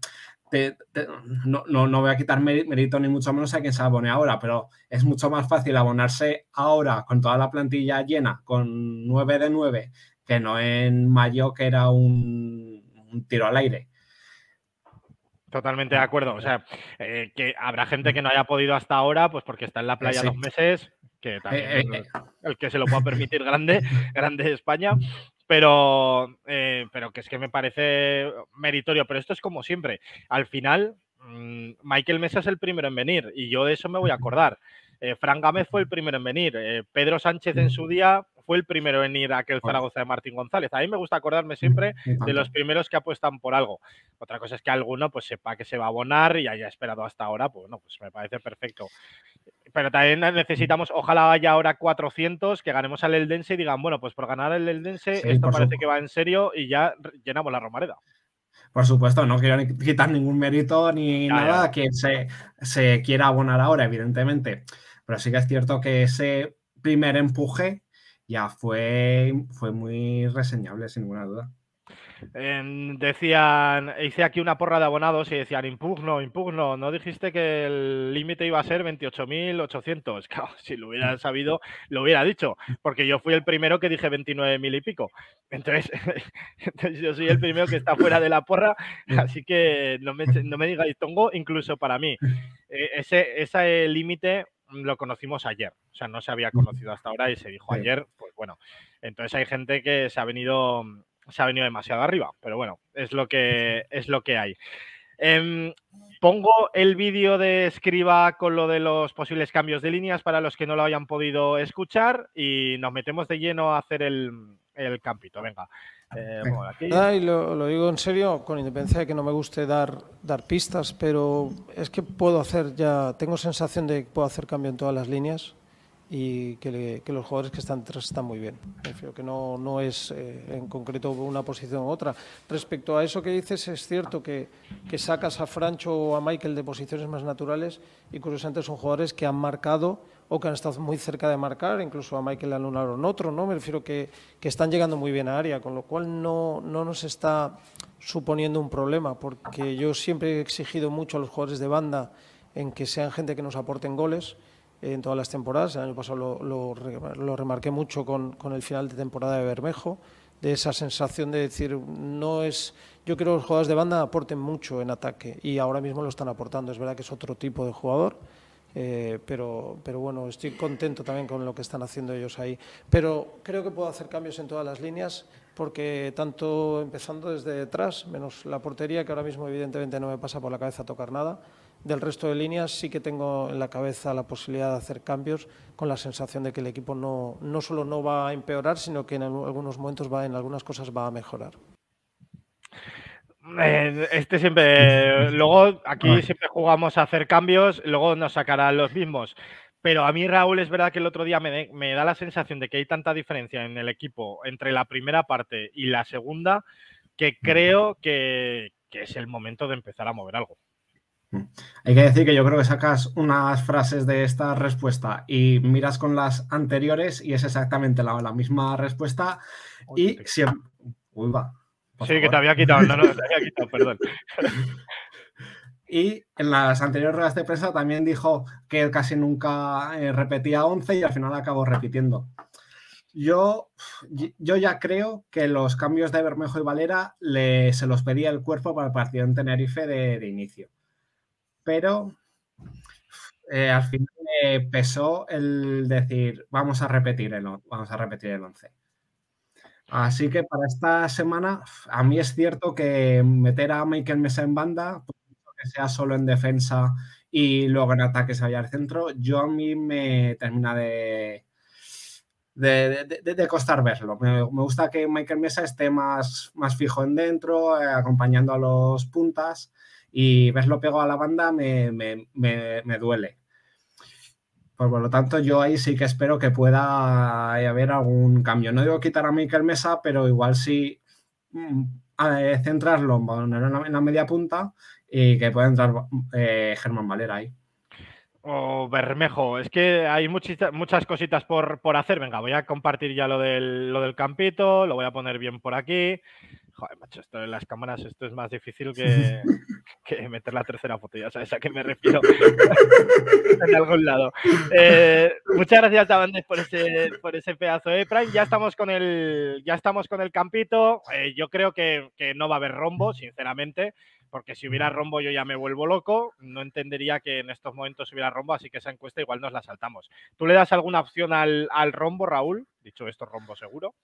no, no, voy a quitar mérito ni mucho menos a quien se abone ahora, pero es mucho más fácil abonarse ahora con toda la plantilla llena, con 9 de 9, que no en mayo, que era un un tiro al aire. Totalmente de acuerdo. O sea, eh, que habrá gente que no haya podido hasta ahora, pues porque está en la playa dos meses, que también eh, eh, el que se lo pueda permitir grande, grande España. Pero, pero que es que me parece meritorio. Pero esto es como siempre. Al final, mm, Michael Mesa es el primero en venir y yo de eso me voy a acordar. Fran Gámez fue el primero en venir. Pedro Sánchez en su día fue el primero en ir a aquel Zaragoza de Martín González. A mí me gusta acordarme siempre de los primeros que apuestan por algo. Otra cosa es que alguno pues sepa que se va a abonar y haya esperado hasta ahora, pues no, pues me parece perfecto. Pero también necesitamos, ojalá haya ahora 400, que ganemos al Eldense y digan, bueno, pues por ganar el Eldense, esto parece que va en serio y ya llenamos la Romareda. Por supuesto, no quiero quitar ningún mérito ni nada a quien se, se quiera abonar ahora, evidentemente. Pero sí que es cierto que ese primer empuje ya fue, fue muy reseñable, sin ninguna duda. decían, hice aquí una porra de abonados y decían, impugno, impugno, ¿no dijiste que el límite iba a ser 28.800? Claro, si lo hubiera sabido, lo hubiera dicho, porque yo fui el primero que dije 29.000 y pico. Entonces, entonces, yo soy el primero que está fuera de la porra, así que no me, no me digáis tongo, incluso para mí. Eh, ese, ese límite lo conocimos ayer, o sea, no se había conocido hasta ahora y se dijo ayer, pues bueno, entonces hay gente que se ha venido, se ha venido demasiado arriba, pero bueno, es lo que, es lo que hay. Em, pongo el vídeo de Escriba con lo de los posibles cambios de líneas para los que no lo hayan podido escuchar y nos metemos de lleno a hacer el, el campito. Venga. Eh, ah, y lo, digo en serio, con independencia de que no me guste dar, dar pistas, pero es que puedo hacer ya, tengo sensación de que puedo hacer cambio en todas las líneas y que, los jugadores que están detrás están muy bien. Prefiero que no, no es eh, en concreto una posición u otra. Respecto a eso que dices, es cierto que, que sacas a Francho o a Michael de posiciones más naturales y curiosamente son jugadores que han marcado o que han estado muy cerca de marcar, incluso a Michael le anularon otro, ¿no? Me refiero que, que están llegando muy bien a área, con lo cual no, no nos está suponiendo un problema, porque yo siempre he exigido mucho a los jugadores de banda en que sean gente que nos aporten goles en todas las temporadas. El año pasado lo, lo, remarqué mucho con, con, el final de temporada de Bermejo, de esa sensación de decir, no es. Yo creo que los jugadores de banda aporten mucho en ataque y ahora mismo lo están aportando. Es verdad que es otro tipo de jugador. Eh, pero, pero bueno, estoy contento también con lo que están haciendo ellos ahí. Pero creo que puedo hacer cambios en todas las líneas, porque tanto empezando desde detrás, menos la portería, que ahora mismo evidentemente no me pasa por la cabeza tocar nada, del resto de líneas sí que tengo en la cabeza la posibilidad de hacer cambios con la sensación de que el equipo no, no solo no va a empeorar, sino que en algunos momentos va, en algunas cosas va a mejorar. Eh, este siempre. Luego, aquí siempre jugamos a hacer cambios, luego nos sacarán los mismos. Pero a mí, Raúl, es verdad que el otro día me, me, da la sensación de que hay tanta diferencia en el equipo entre la primera parte y la segunda que creo que, que es el momento de empezar a mover algo. Mm. Hay que decir que yo creo que sacas unas frases de esta respuesta y miras con las anteriores y es exactamente la, la misma respuesta y siempre... sí, que te había quitado, no, no, te había quitado, perdón. Y en las anteriores ruedas de prensa también dijo que casi nunca eh, repetía 11 y al final acabó repitiendo. Yo, yo ya creo que los cambios de Bermejo y Valera le, se los pedía el cuerpo para el partido en Tenerife de inicio pero eh, al final me pesó el decir, vamos a repetir el, vamos a repetir el 11. Así que para esta semana, a mí es cierto que meter a Michael Mesa en banda, que sea solo en defensa y luego en ataque se vaya al centro, yo a mí me termina de, de, costar verlo. Me, gusta que Michael Mesa esté más, más fijo en dentro, eh, acompañando a los puntas y verlo pegado a la banda me, duele. Pues, por lo tanto, yo ahí sí que espero que pueda haber algún cambio. No digo quitar a Mikel Mesa, pero igual sí mm, centrarlo en la media punta y que pueda entrar eh, Germán Valera ahí. O Bermejo, es que hay muchas, muchas cositas por, por, hacer. Venga, voy a compartir ya lo del, lo del campito, lo voy a poner bien por aquí. Joder, macho, esto en las cámaras esto es más difícil que, que meter la tercera foto, ya sabes a qué me refiero en algún lado. Eh, muchas gracias, Tabandes, por ese, por ese pedazo de Prime. Ya estamos con el, ya estamos con el campito. Eh, yo creo que, que, no va a haber rombo, sinceramente, porque si hubiera rombo yo ya me vuelvo loco. No entendería que en estos momentos hubiera rombo, así que esa encuesta igual nos la saltamos. ¿Tú le das alguna opción al, al rombo, Raúl? Dicho esto, rombo seguro.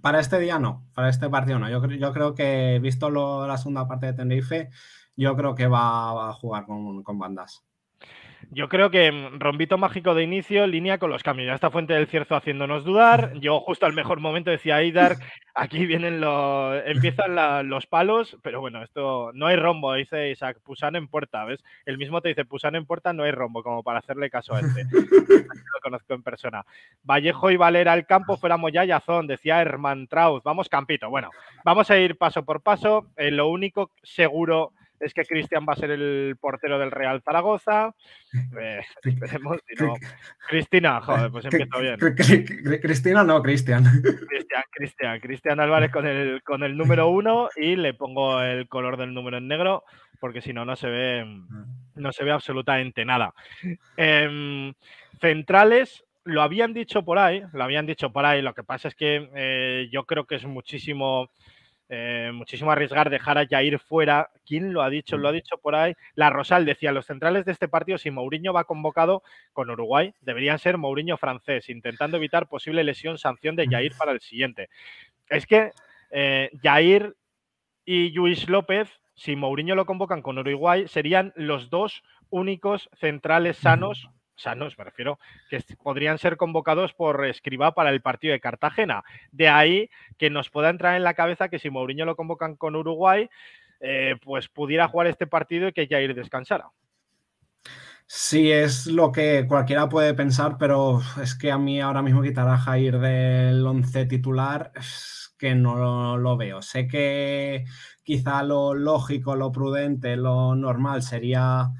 Para este día no, para este partido no. Yo, yo creo que, visto la segunda parte de Tenerife, yo creo que va, a jugar con bandas. Yo creo que mm, rombito mágico de inicio, línea con los cambios. Ya está Fuente del Cierzo haciéndonos dudar. Yo justo al mejor momento decía Aidar, aquí vienen los, empiezan los palos, pero bueno, esto no hay rombo, dice Isaac, Pusan en puerta, ¿ves? El mismo te dice, Pusan en puerta, no hay rombo, como para hacerle caso a este. lo conozco en persona. Vallejo y Valera al campo, fuéramos ya Yazón, decía Herman Trauz. Vamos campito. Bueno, vamos a ir paso por paso. Eh, lo único seguro es que Cristian va a ser el portero del Real Zaragoza. Eh, esperemos, si no. Cristina, joder, pues empiezo bien. Cristina no, Cristian. Cristian, Cristian. Cristian Álvarez con el, con el número uno y le pongo el color del número en negro porque si no, no se ve, no se ve absolutamente nada. Em, centrales, lo habían dicho por ahí, lo habían dicho por ahí. Lo que pasa es que eh, yo creo que es muchísimo eh, muchísimo arriesgar dejar a Jair fuera. ¿Quién lo ha dicho? Lo ha mm. dicho por ahí. La Rosal decía, los centrales de este partido, si Mourinho va convocado con Uruguay, deberían ser Mourinho francés, intentando evitar posible lesión, sanción de Jair para el siguiente. Es que eh, Jair y Luis López, si Mourinho lo convocan con Uruguay, serían los dos únicos centrales sanos No, me refiero que podrían ser convocados por Escriba para el partido de Cartagena. De ahí que nos pueda entrar en la cabeza que si Mourinho lo convocan con Uruguay, eh, pues pudiera jugar este partido y que Jair descansara. Sí, es lo que cualquiera puede pensar, pero es que a mí ahora mismo quitar a Jair del 11 titular que no lo, veo. Sé que quizá lo lógico, lo prudente, lo normal sería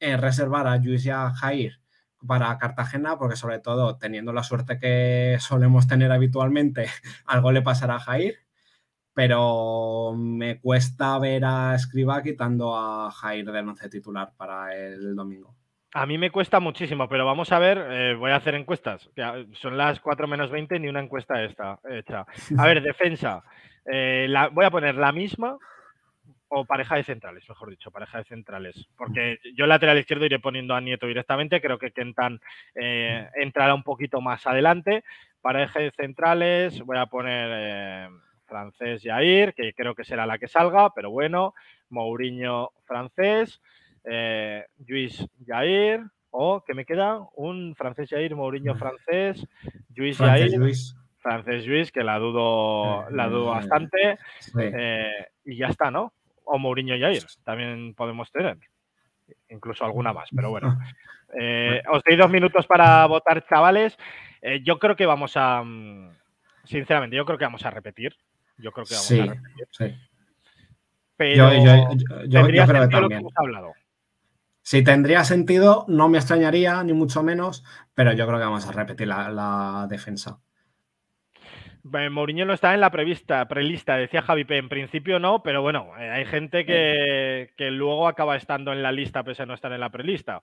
eh, reservar a Luis y a Jair para Cartagena, porque sobre todo teniendo la suerte que solemos tener habitualmente, algo le pasará a Jair, pero me cuesta ver a Escriba quitando a Jair del 11 titular para el domingo. A mí me cuesta muchísimo, pero vamos a ver, eh, voy a hacer encuestas. Son las 4 menos 20 ni una encuesta esta hecha. A ver, defensa. Eh, voy a poner la misma o pareja de centrales, mejor dicho, pareja de centrales. Porque yo lateral izquierdo iré poniendo a Nieto directamente, creo que Kentan eh, entrará un poquito más adelante. Pareja de centrales, voy a poner francés Jair, que creo que será la que salga, pero bueno, Mourinho francés eh, Luis Jair, o que me queda un francés Jair, Mourinho francés, Luis Jair, francés Luis, que la dudo, eh, la dudo bastante, eh, y ya está, ¿no? O Mourinho Jair, también podemos tener, incluso alguna más, pero bueno. Eh, os doy dos minutos para votar, chavales. yo creo que vamos a, mm, sinceramente, yo creo que vamos a repetir. Yo creo que vamos a repetir. Pero yo, creo que también. hablado. Si tendría sentido, no me extrañaría, ni mucho menos, pero yo creo que vamos a repetir la, defensa. Mourinho no está en la prevista, prelista, decía Javi P. En principio no, pero bueno, eh, hay gente que, luego acaba estando en la lista pese a no estar en la prelista.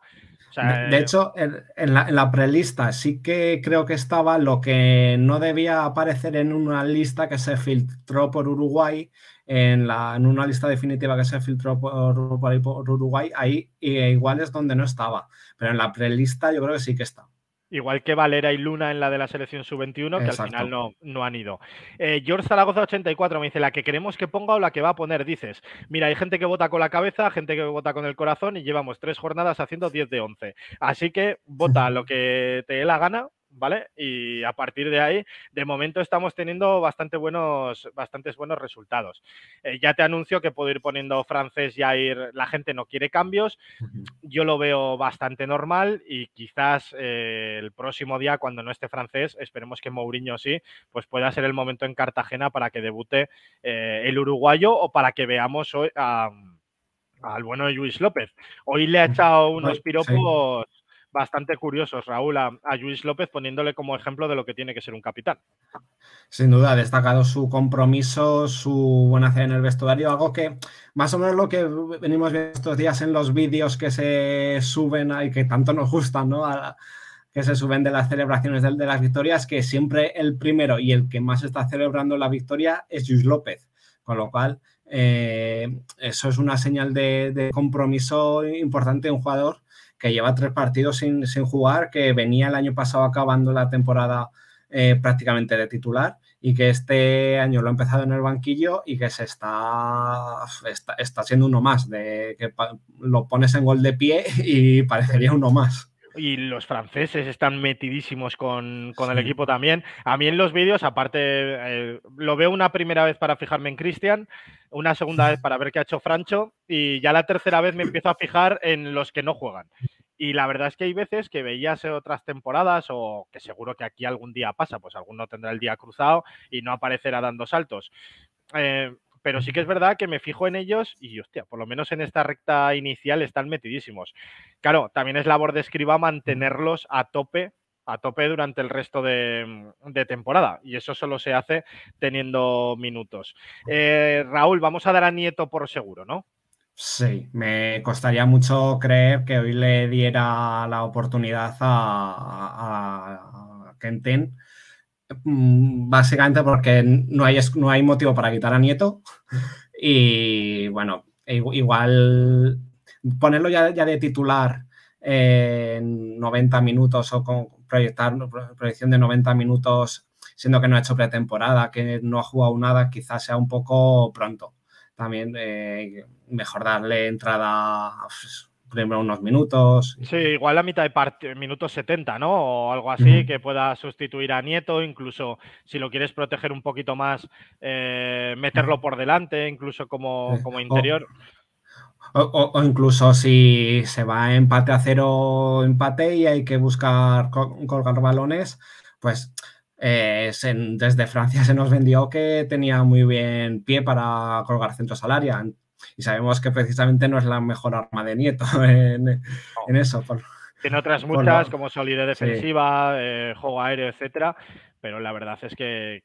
de, hecho, en, la, prelista sí que creo que estaba lo que no debía aparecer en una lista que se filtró por Uruguay, en, la, en una lista definitiva que se filtró por, Uruguay, ahí igual es donde no estaba, pero en la prelista yo creo que sí que está. Igual que Valera y Luna en la de la selección sub-21, que al final no, no han ido. Eh, George Zaragoza 84 me dice, la que queremos que ponga o la que va a poner, dices. Mira, hay gente que vota con la cabeza, gente que vota con el corazón y llevamos tres jornadas haciendo 10 de 11. Así que vota lo que te dé la gana, ¿vale? Y a partir de ahí, de momento estamos teniendo bastante buenos, bastantes buenos resultados. Eh, ya te anuncio que puedo ir poniendo francés y ir, la gente no quiere cambios, yo lo veo bastante normal y quizás eh, el próximo día, cuando no esté francés, esperemos que Mourinho sí, pues pueda ser el momento en Cartagena para que debute eh, el uruguayo o para que veamos hoy al bueno de Luis López. Hoy le ha echado unos piropos bastante curiosos, Raúl, a, Luis López poniéndole como ejemplo de lo que tiene que ser un capitán. Sin duda, ha destacado su compromiso, su buena hacer en el vestuario, algo que más o menos lo que venimos viendo estos días en los vídeos que se suben y que tanto nos gustan, ¿no? que se suben de las celebraciones de, las victorias, que siempre el primero y el que más está celebrando la victoria es Luis López, con lo cual eh, eso es una señal de, de compromiso importante de un jugador que lleva tres partidos sin, jugar, que venía el año pasado acabando la temporada eh, prácticamente de titular y que este año lo ha empezado en el banquillo y que se está, está, siendo uno más, de que lo pones en gol de pie y parecería uno más. Y los franceses están metidísimos con, el equipo también. A mí en los vídeos, aparte, eh, lo veo una primera vez para fijarme en Cristian, una segunda vez para ver qué ha hecho Francho y ya la tercera vez me empiezo a fijar en los que no juegan. Y la verdad es que hay veces que veías otras temporadas o que seguro que aquí algún día pasa, pues alguno tendrá el día cruzado y no aparecerá dando saltos. Eh, pero sí que es verdad que me fijo en ellos y, hostia, por lo menos en esta recta inicial están metidísimos. Claro, también es labor de escriba mantenerlos a tope a tope durante el resto de, temporada. Y eso solo se hace teniendo minutos. Eh, Raúl, vamos a dar a Nieto por seguro, ¿no? Sí, me costaría mucho creer que hoy le diera la oportunidad a, a Kenten, mm, básicamente porque no hay, no hay motivo para quitar a Nieto. Y bueno, igual ponerlo ya, ya de titular en 90 minutos o con proyectar proyección de 90 minutos, siendo que no ha hecho pretemporada, que no ha jugado nada, quizás sea un poco pronto. También eh, mejor darle entrada, pues, unos minutos. Sí, igual la mitad de parte, minutos 70, ¿no? O algo así, que pueda sustituir a Nieto, incluso si lo quieres proteger un poquito más, eh, meterlo por delante, incluso como, como interior. O, incluso si se va empate a cero empate y hay que buscar colgar balones, pues eh, desde Francia se nos vendió que tenía muy bien pie para colgar centros al área. Y sabemos que precisamente no es la mejor arma de Nieto en, eso. Tiene otras muchas, como solidez defensiva, eh, juego aéreo, etcétera, pero la verdad es que,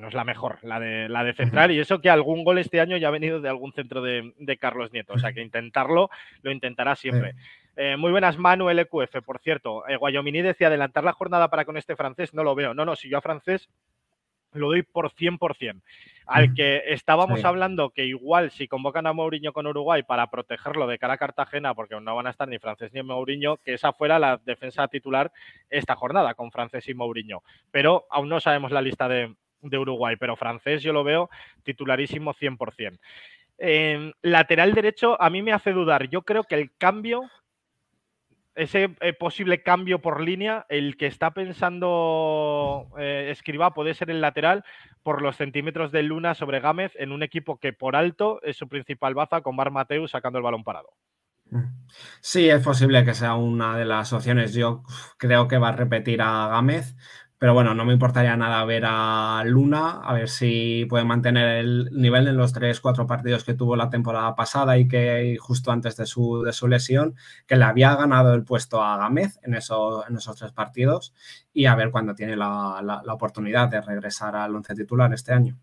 no es la mejor, la de, la de central. Y eso que algún gol este año ya ha venido de algún centro de, Carlos Nieto. O sea que intentarlo lo intentará siempre. Eh, muy buenas, Manuel EQF, por cierto. Eh, Guayomini decía adelantar la jornada para con este francés, no lo veo. No, no, si yo a francés lo doy por 100%. Al que estábamos hablando que igual si convocan a Mourinho con Uruguay para protegerlo de cara a Cartagena, porque no van a estar ni francés ni Mourinho, que esa fuera la defensa titular esta jornada con francés y Mourinho. Pero aún no sabemos la lista de, Uruguay, pero francés yo lo veo titularísimo 100%. lateral derecho a mí me hace dudar. Yo creo que el cambio ese eh, posible cambio por línea, el que está pensando eh, Escriba puede ser el lateral por los centímetros de Luna sobre Gámez en un equipo que por alto es su principal baza con Mar Mateu sacando el balón parado. Sí, es posible que sea una de las opciones. Yo creo que va a repetir a Gámez, pero bueno, no me importaría nada ver a Luna, a ver si puede mantener el nivel en los tres, cuatro partidos que tuvo la temporada pasada y que justo antes de su, de su lesión, que le había ganado el puesto a Gámez en, eso, en esos tres partidos y a ver cuándo tiene la, la, oportunidad de regresar al once titular este año.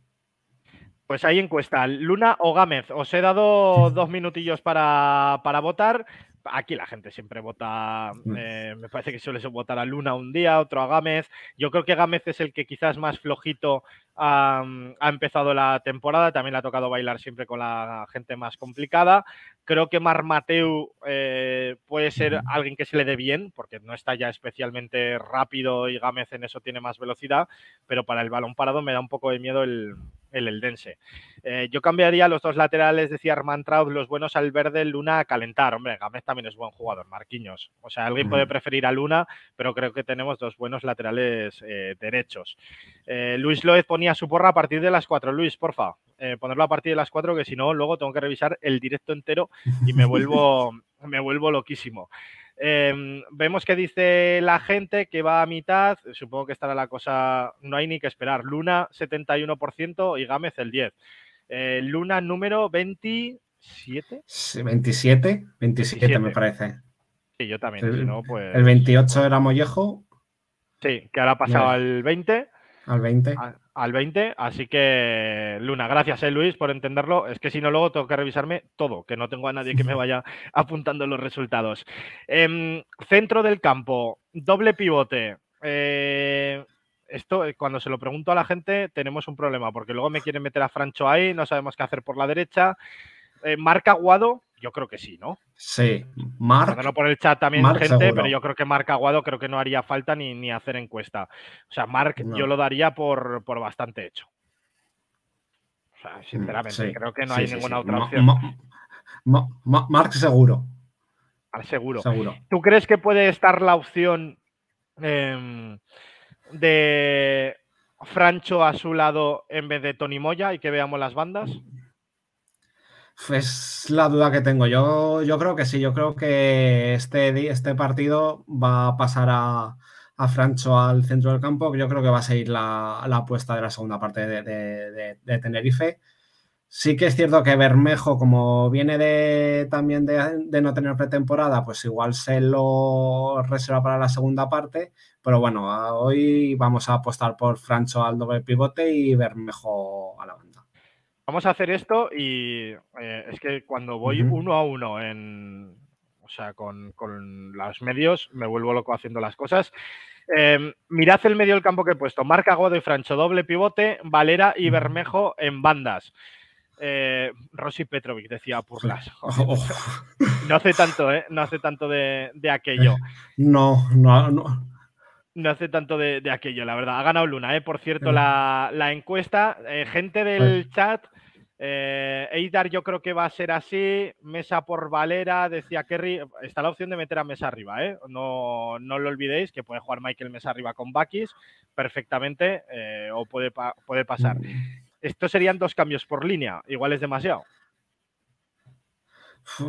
Pues hay encuesta, Luna o Gámez. Os he dado dos minutillos para, para votar. Aquí la gente siempre vota, mm. eh, me parece que suele votar a Luna un día, otro a Gámez. Yo creo que Gámez es el que quizás más flojito ha, empezado la temporada, también le ha tocado bailar siempre con la gente más complicada. Creo que Mar Mateu eh, puede ser alguien que se le dé bien, porque no está ya especialmente rápido y Gámez en eso tiene más velocidad, pero para el balón parado me da un poco de miedo el, el Eldense. Eh, yo cambiaría los dos laterales, decía Armantraud, los buenos al verde, Luna a calentar. Hombre, Gámez también es buen jugador, Marquiños. O sea, alguien puede preferir a Luna, pero creo que tenemos dos buenos laterales eh, derechos. Eh, Luis Loez ponía su porra a partir de las cuatro. Luis, porfa, ponerlo a partir de las cuatro, que si no, luego tengo que revisar el directo entero y me vuelvo, me vuelvo loquísimo. Em, vemos que dice la gente que va a mitad, supongo que estará la cosa, no hay ni que esperar. Luna 71% y Gámez el 10%. Eh, Luna número 27. Sí, 27, 27, me parece. Sí, yo también. El, pues... el 28 era Mollejo. Sí, que ahora ha pasado al 20. Al 20 al 20. Así que, Luna, gracias, eh, Luis, por entenderlo. Es que si no, luego tengo que revisarme todo, que no tengo a nadie que me vaya apuntando los resultados. Em, centro del campo, doble pivote. Eh, esto, eh, cuando se lo pregunto a la gente, tenemos un problema, porque luego me quieren meter a Francho ahí, no sabemos qué hacer por la derecha. marca Aguado, yo creo que sí, ¿no? Sí, Marc. Por el chat también gente, pero yo creo que Marc Aguado creo que no haría falta ni, ni hacer encuesta. O sea, Marc yo lo daría por, bastante hecho. O sea, mm, sinceramente, creo que no hay ninguna otra opción. Marc seguro. Al seguro. seguro. ¿Tú crees que puede estar la opción em, de Francho a su lado en vez de Tony Moya y que veamos las bandas? Es la duda que tengo. Yo, yo creo que sí, yo creo que este, este partido va a pasar a, Francho al centro del campo. Yo creo que va a seguir la, apuesta de la segunda parte de, Tenerife. Sí que es cierto que Bermejo, como viene de, también de, no tener pretemporada, pues igual se lo reserva para la segunda parte. Pero bueno, hoy vamos a apostar por Francho al doble pivote y Bermejo a la banda. Vamos a hacer esto y eh, es que cuando voy uno a uno en, o sea, con, con, los medios, me vuelvo loco haciendo las cosas. Em, mirad el medio del campo que he puesto. Marca Godo y Francho, doble pivote, Valera y Bermejo en bandas. Eh, Rosy Petrovic decía Purlas. No hace tanto, ¿eh? No hace tanto de, de aquello. No, no, no no hace tanto de, aquello, la verdad. Ha ganado Luna, ¿eh? Por cierto, la, encuesta. Eh, gente del chat, Eh, Eidar yo creo que va a ser así, Mesa por Valera, decía Kerry, está la opción de meter a Mesa arriba, ¿eh? no, no, lo olvidéis que puede jugar Michael Mesa arriba con Bakis perfectamente eh, o puede, puede pasar. Estos serían dos cambios por línea, igual es demasiado.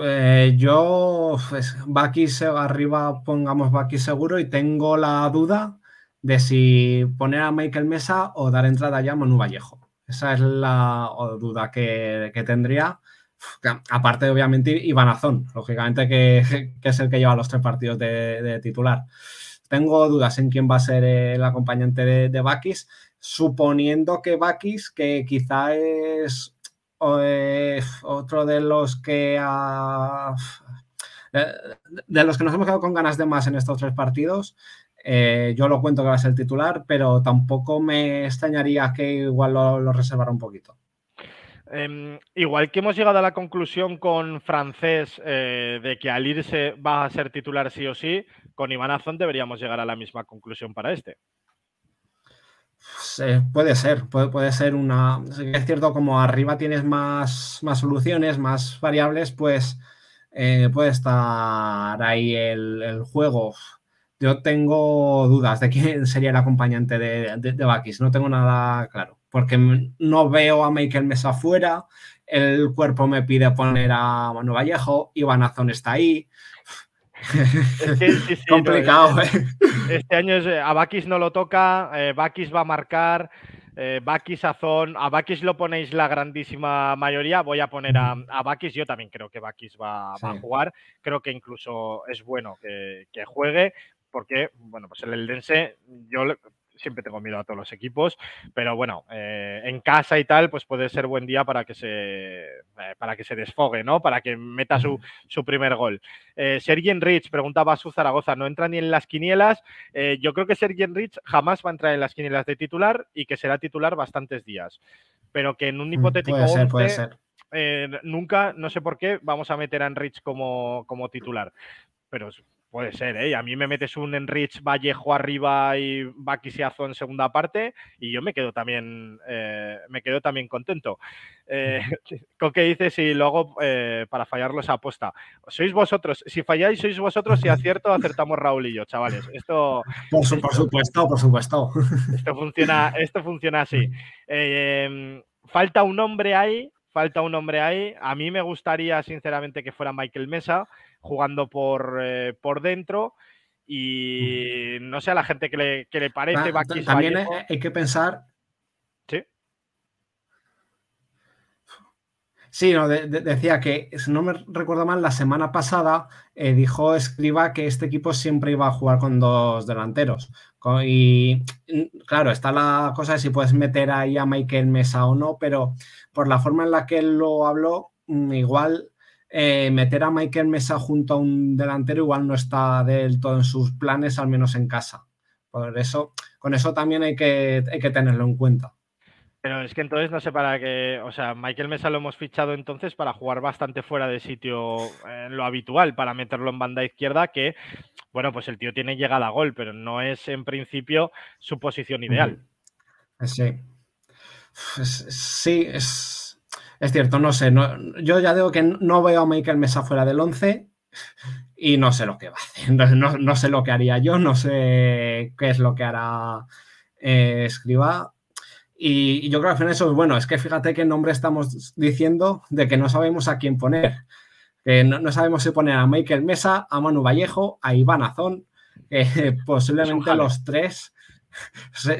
Eh, yo, pues, Bakis arriba, pongamos Bakis seguro y tengo la duda de si poner a Michael Mesa o dar entrada ya a Manu Vallejo. Esa es la duda que, tendría. Aparte, obviamente, Iván Azón, lógicamente, que, es el que lleva los tres partidos de, titular. Tengo dudas en quién va a ser el acompañante de, de Bakis, suponiendo que Bakis, que quizá es otro de los que de los que nos hemos quedado con ganas de más en estos tres partidos, eh, yo lo cuento que va a ser titular, pero tampoco me extrañaría que igual lo, reservara un poquito. Em, igual que hemos llegado a la conclusión con Francés eh, de que al irse va a ser titular sí o sí, con Iván Azón deberíamos llegar a la misma conclusión para este. puede ser, puede, ser una. Es cierto, como arriba tienes más, más soluciones, más variables, pues eh, puede estar ahí el, el juego yo tengo dudas de quién sería el acompañante de, de, Bakis, no tengo nada claro, porque no veo a Michael Mesa afuera, el cuerpo me pide poner a Manu Vallejo, Iván Azón está ahí. Es complicado. ¿eh? Este año a Bakis no lo toca, eh, Bakis va a marcar. Eh, Bakis, Azón, a Bakis lo ponéis la grandísima mayoría, voy a poner a, a Bakis, yo también creo que Bakis va, a jugar, creo que incluso es bueno que, que, juegue, porque, bueno, pues el Eldense, yo siempre tengo miedo a todos los equipos, pero bueno, eh, en casa y tal, pues puede ser buen día para que se, eh, para que se desfogue, ¿no? Para que meta su, su primer gol. Eh, Sergien Rich, preguntaba su Zaragoza, no entra ni en las quinielas. Eh, yo creo que Sergien Rich jamás va a entrar en las quinielas de titular y que será titular bastantes días, pero que en un mm, hipotético puede ser, puede ser. nunca, no sé por qué, vamos a meter a Enrich como, como titular. Pero Puede ser, ¿eh? A mí me metes un Enrich Vallejo arriba y Baquisiazo en segunda parte y yo me quedo también, eh, me quedo también contento. Eh, ¿Con qué dices y luego eh, para fallarlo esa apuesta? Sois vosotros, si falláis sois vosotros, si acierto, acertamos Raúl y yo, chavales. Esto, por, supuesto, por supuesto. Esto funciona, esto funciona así. Em, falta un hombre ahí, falta un hombre ahí. A mí me gustaría, sinceramente, que fuera Michael Mesa jugando por, eh, por dentro. Y no sé a la gente que le, que le parece. también hay que pensar. Sí. Sí, no, decía que, si no me recuerdo mal, la semana pasada eh, dijo Escriba que este equipo siempre iba a jugar con dos delanteros. y claro, está la cosa de si puedes meter ahí a Michael Mesa o no, pero por la forma en la que él lo habló, mm, igual eh, meter a Michael Mesa junto a un delantero igual no está del todo en sus planes, al menos en casa. Por eso, con eso también hay que, hay que tenerlo en cuenta. Pero es que entonces no sé para qué, o sea, Michael Mesa lo hemos fichado entonces para jugar bastante fuera de sitio en lo habitual, para meterlo en banda izquierda, que, bueno, pues el tío tiene llegada a gol, pero no es en principio su posición ideal. Sí. Sí, es, es cierto, no sé. yo ya digo que no veo a Michael Mesa fuera del 11 y no sé lo que va a hacer. No, sé lo que haría yo, no sé qué es lo que hará eh, Escriba. Y, yo creo que al final eso es bueno. Es que fíjate qué nombre estamos diciendo de que no sabemos a quién poner. Que no, sabemos si poner a Michael Mesa, a Manu Vallejo, a Iván Azón, que posiblemente los tres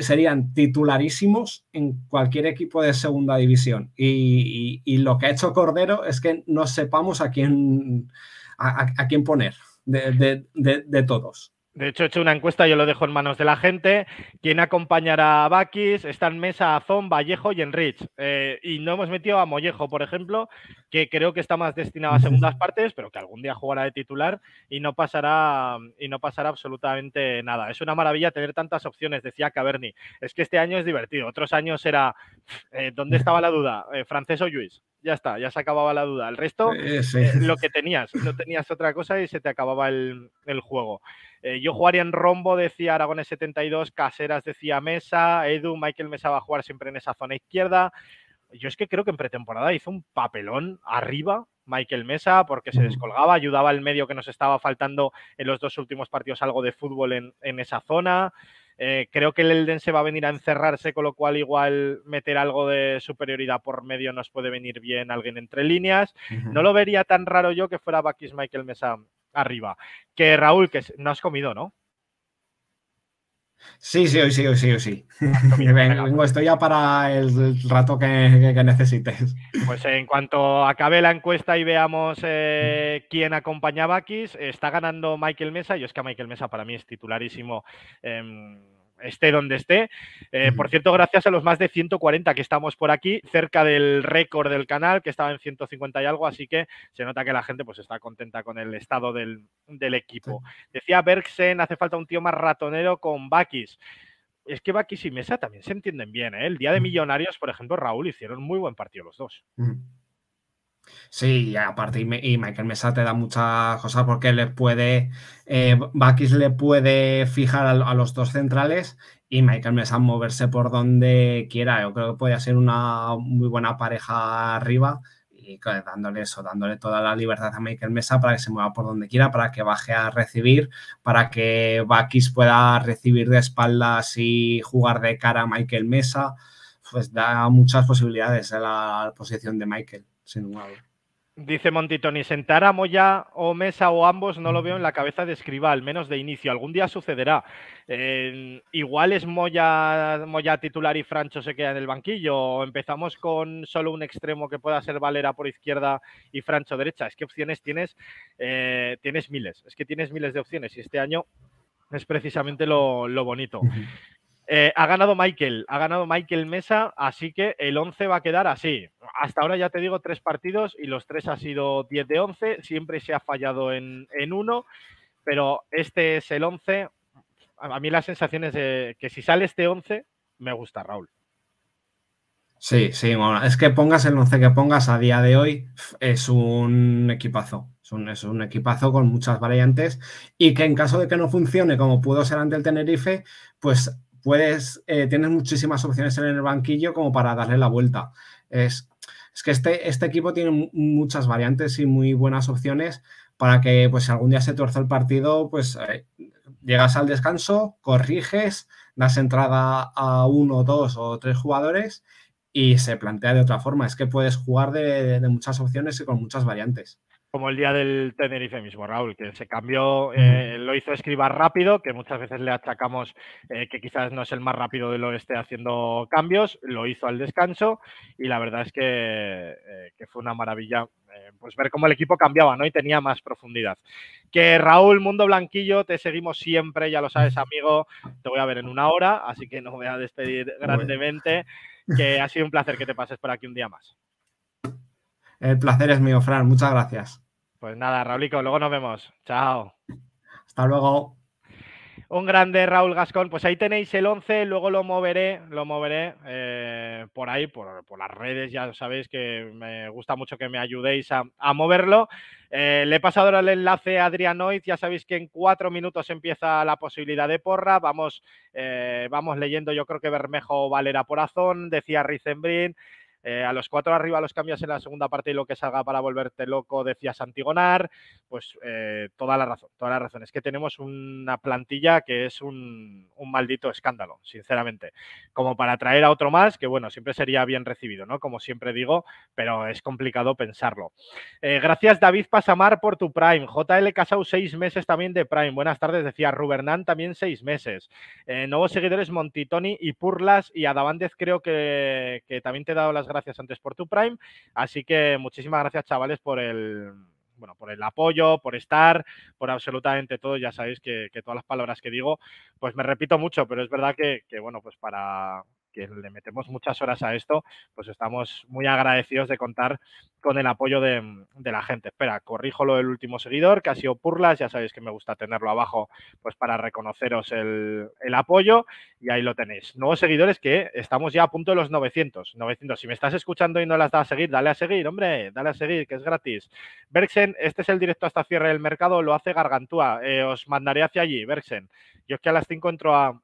serían titularísimos en cualquier equipo de segunda división. Y, lo que ha hecho Cordero es que no sepamos a quién, a, quién poner de todos. De hecho, he hecho una encuesta, yo lo dejo en manos de la gente. ¿Quién acompañará a Bakis? Está en mesa Azón, Vallejo y Enrich. Eh, y no hemos metido a Mollejo, por ejemplo, que creo que está más destinado a segundas partes, pero que algún día jugará de titular y no pasará, y no pasará absolutamente nada. Es una maravilla tener tantas opciones, decía Caverni. Es que este año es divertido. Otros años era, eh, ¿dónde estaba la duda? Eh, ¿Francés o Luis? Ya está, ya se acababa la duda. El resto, lo que tenías, no tenías otra cosa y se te acababa el, el juego. Eh, yo jugaría en rombo, decía Aragones 72, Caseras decía Mesa, Edu, Michael Mesa va a jugar siempre en esa zona izquierda. yo es que creo que en pretemporada hizo un papelón arriba Michael Mesa porque se descolgaba, ayudaba al medio que nos estaba faltando en los dos últimos partidos algo de fútbol en, esa zona. Eh, creo que el Elden se va a venir a encerrarse, con lo cual igual meter algo de superioridad por medio nos puede venir bien alguien entre líneas. No lo vería tan raro yo que fuera Bakis Michael Mesa arriba. Que Raúl, que no has comido, ¿no? Sí, sí, hoy sí, hoy sí, hoy sí. Vengo, estoy ya para el rato que, necesites. Pues en cuanto acabe la encuesta y veamos eh, quién acompaña a Bakis, está ganando Michael Mesa. Yo es que a Michael Mesa para mí es titularísimo. Em, esté donde esté. Eh, por cierto, gracias a los más de 140 que estamos por aquí, cerca del récord del canal, que estaba en 150 y algo, así que se nota que la gente pues está contenta con el estado del, equipo. Decía Bergsen, hace falta un tío más ratonero con Bakis. Es que Bakis y Mesa también se entienden bien. ¿eh? El día de Millonarios, por ejemplo, Raúl hicieron muy buen partido los dos. Sí, y aparte, y, Michael Mesa te da muchas cosas porque le puede, eh, Bakis le puede fijar a, los dos centrales y Michael Mesa moverse por donde quiera. Yo creo que puede ser una muy buena pareja arriba y dándole eso, dándole toda la libertad a Michael Mesa para que se mueva por donde quiera, para que baje a recibir, para que Bakis pueda recibir de espaldas y jugar de cara a Michael Mesa. Pues da muchas posibilidades a la posición de Michael sin Dice Montitoni, sentar a Moya o Mesa o ambos no lo veo en la cabeza de Escriba, al menos de inicio. Algún día sucederá. igual es Moya, Moya titular y Francho se queda en el banquillo. O empezamos con solo un extremo que pueda ser Valera por izquierda y Francho derecha. Es que opciones tienes, eh, tienes miles. Es que tienes miles de opciones y este año es precisamente lo, lo bonito. Eh, ha ganado Michael, ha ganado Michael Mesa, así que el 11 va a quedar así. Hasta ahora ya te digo tres partidos y los tres ha sido 10 de 11, siempre se ha fallado en, uno, pero este es el 11. A mí la sensación es de que si sale este 11, me gusta Raúl. Sí, sí, es que pongas el 11 que pongas a día de hoy, es un equipazo. Es un, es un, equipazo con muchas variantes y que en caso de que no funcione como pudo ser ante el Tenerife, pues puedes, eh, tienes muchísimas opciones en el banquillo como para darle la vuelta. Es, es que este, este equipo tiene muchas variantes y muy buenas opciones para que, pues, si algún día se tuerce el partido, pues eh, llegas al descanso, corriges, das entrada a uno, dos o tres jugadores y se plantea de otra forma. Es que puedes jugar de muchas opciones y con muchas variantes como el día del Tenerife mismo, Raúl, que se cambió, eh, lo hizo escribar rápido, que muchas veces le achacamos eh, que quizás no es el más rápido del oeste haciendo cambios, lo hizo al descanso y la verdad es que, eh, que fue una maravilla pues ver cómo el equipo cambiaba ¿no? y tenía más profundidad. Que Raúl, Mundo Blanquillo, te seguimos siempre, ya lo sabes, amigo, te voy a ver en una hora, así que no voy a despedir grandemente, que ha sido un placer que te pases por aquí un día más. El placer es mío, Fran, muchas gracias. Pues nada, Raulico, luego nos vemos. Chao. Hasta luego. Un grande Raúl Gascón. Pues ahí tenéis el 11, luego lo moveré, lo moveré eh, por ahí, por, las redes. Ya sabéis que me gusta mucho que me ayudéis a, moverlo. Eh, le he pasado ahora el enlace a Adrián. Ya sabéis que en cuatro minutos empieza la posibilidad de porra. Vamos, eh, vamos leyendo, yo creo que Bermejo Valera Porazón, decía Rizembrin. Eh, a los cuatro arriba los cambias en la segunda parte y lo que salga para volverte loco, decía Santigonar. Pues eh, toda la razón, toda la razón. Es que tenemos una plantilla que es un, maldito escándalo, sinceramente. Como para traer a otro más, que bueno, siempre sería bien recibido, ¿no? Como siempre digo, pero es complicado pensarlo. Eh, gracias, David Pasamar, por tu Prime. JL Casau, seis meses también de Prime. Buenas tardes, decía Rubernán, también seis meses. nuevos seguidores Montitoni y Purlas y Adavández, creo que, que también te he dado las gracias gracias antes por tu Prime. Así que muchísimas gracias, chavales, por el, bueno, por el apoyo, por estar, por absolutamente todo. Ya sabéis que, todas las palabras que digo, pues me repito mucho, pero es verdad que, que, bueno, pues para que le metemos muchas horas a esto, pues estamos muy agradecidos de contar con el apoyo de, la gente. Espera, corrijo lo del último seguidor, que ha sido Purlas, ya sabéis que me gusta tenerlo abajo, pues para reconoceros el, apoyo, y ahí lo tenéis. Nuevos seguidores que estamos ya a punto de los 900. 900. Si me estás escuchando y no las das a seguir, dale a seguir, hombre, dale a seguir, que es gratis. Bergsen, este es el directo hasta cierre del mercado, lo hace Gargantúa. Eh, os mandaré hacia allí, Bergsen. Yo es que a las 5 entro a,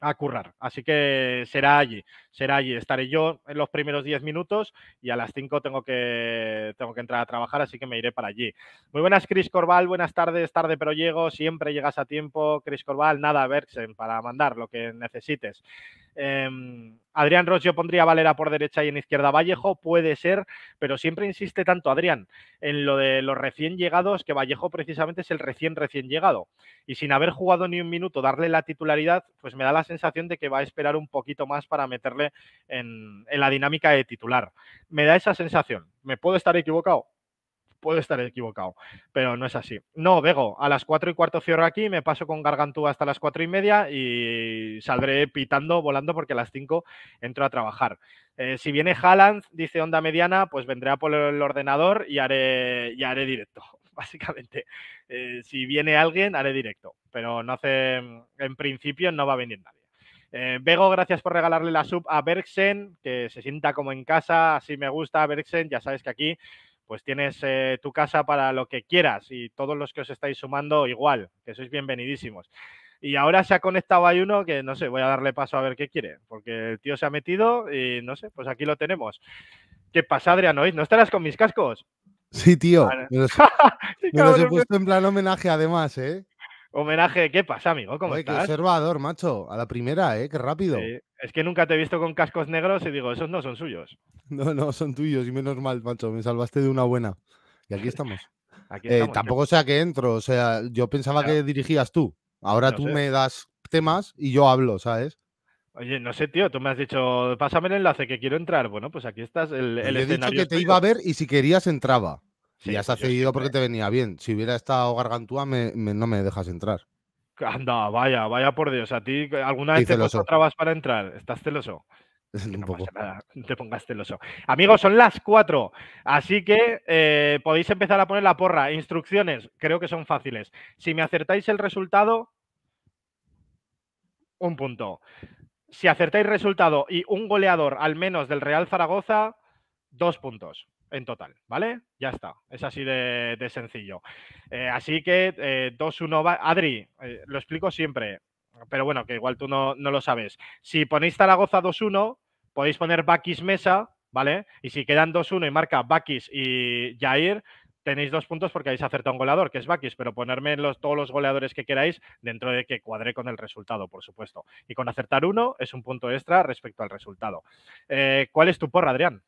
a currar. Así que será allí, será allí. Estaré yo en los primeros 10 minutos y a las 5 tengo que, tengo que entrar a trabajar, así que me iré para allí. Muy buenas, Cris Corval. Buenas tardes, tarde pero llego. Siempre llegas a tiempo, Cris Corval. Nada, Bergsen, para mandar lo que necesites. Em, Adrián Ross yo pondría Valera por derecha y en izquierda Vallejo, puede ser, pero siempre insiste tanto Adrián en lo de los recién llegados, que Vallejo precisamente es el recién recién llegado. Y sin haber jugado ni un minuto, darle la titularidad, pues me da la sensación de que va a esperar un poquito más para meterle en, en la dinámica de titular. Me da esa sensación. ¿Me puedo estar equivocado? Puedo estar equivocado, pero no es así. No, Vego, a las 4 y cuarto cierro aquí, me paso con Gargantúa hasta las 4 y media y saldré pitando, volando, porque a las 5 entro a trabajar. Eh, si viene Haaland, dice onda mediana, pues vendré a por el ordenador y haré, y haré directo, básicamente. Eh, si viene alguien, haré directo, pero no hace, en principio no va a venir nadie. Eh, Vego, gracias por regalarle la sub a Bergsen, que se sienta como en casa, así me gusta Bergsen, ya sabes que aquí pues tienes eh, tu casa para lo que quieras y todos los que os estáis sumando igual, que sois bienvenidísimos. Y ahora se ha conectado hay uno que no sé, voy a darle paso a ver qué quiere, porque el tío se ha metido y no sé, pues aquí lo tenemos. ¿Qué pasa, Adrián? ¿No estarás con mis cascos? Sí, tío. Me los, he puesto en plan homenaje además, ¿eh? Homenaje, ¿qué pasa, amigo? ¿Cómo Oye, Qué observador, macho. A la primera, ¿eh? Qué rápido. Es que nunca te he visto con cascos negros y digo, esos no son suyos. No, no, son tuyos y menos mal, macho. Me salvaste de una buena. Y aquí estamos. Eh, tampoco sea que entro, o sea, yo pensaba que dirigías tú. Ahora tú me das temas y yo hablo, ¿sabes? Oye, no sé, tío, tú me has dicho, pásame el enlace que quiero entrar. Bueno, pues aquí estás. El, el he dicho que te iba a ver y si querías entraba. Y ya se ha cedido porque te venía bien. Si hubiera estado Gargantúa, no me dejas entrar. Anda, vaya, vaya por Dios. ¿A ti alguna vez te puesto trabas para entrar? ¿Estás celoso? Un poco. te pongas celoso. Amigos, son las cuatro, así que eh, podéis empezar a poner la porra. Instrucciones, creo que son fáciles. Si me acertáis el resultado, un punto. Si acertáis resultado y un goleador al menos del Real Zaragoza, dos puntos en total, ¿vale? Ya está, es así de, sencillo. Eh, así que 2-1, eh, Adri, eh, lo explico siempre, pero bueno, que igual tú no, lo sabes. Si ponéis Zaragoza 2-1, podéis poner Bakis Mesa, ¿vale? Y si quedan 2-1 y marca Bakis y Jair, tenéis dos puntos porque habéis acertado un goleador, que es Bakis, pero ponerme los, todos los goleadores que queráis dentro de que cuadre con el resultado, por supuesto. Y con acertar uno es un punto extra respecto al resultado. ¿Cuál es tu porra, Adrián?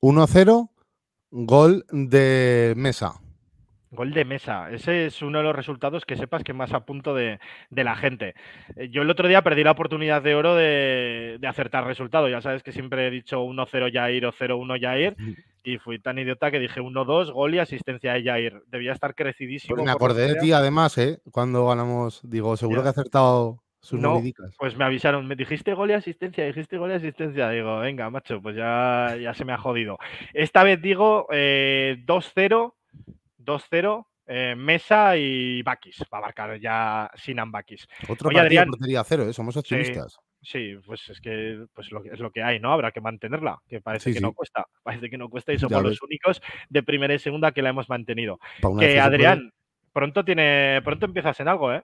1-0, gol de mesa. Gol de mesa. Ese es uno de los resultados que sepas que más a punto de, la gente. Eh, yo el otro día perdí la oportunidad de oro de, acertar resultado. Ya sabes que siempre he dicho 1-0 Jair o 0-1 Jair. Y fui tan idiota que dije 1-2, gol y asistencia de Jair. Debía estar crecidísimo. Pues me acordé de ti además, ¿eh? Cuando ganamos. Digo, seguro que he acertado no, pues me avisaron, me dijiste gol y asistencia, dijiste gol y asistencia. Digo, venga, macho, pues ya, ya se me ha jodido. Esta vez digo 2-0, eh, 2-0, eh, Mesa y Bakis. Va a marcar ya Sinan Bakis. Otro Oye, Adrián, portería cero, ¿eh? somos optimistas. Sí, pues es que pues lo, es lo que hay, ¿no? Habrá que mantenerla, que parece que no cuesta. Parece que no cuesta y somos los únicos de primera y segunda que la hemos mantenido. Que Adrián, pronto tiene, pronto empiezas en algo, ¿eh?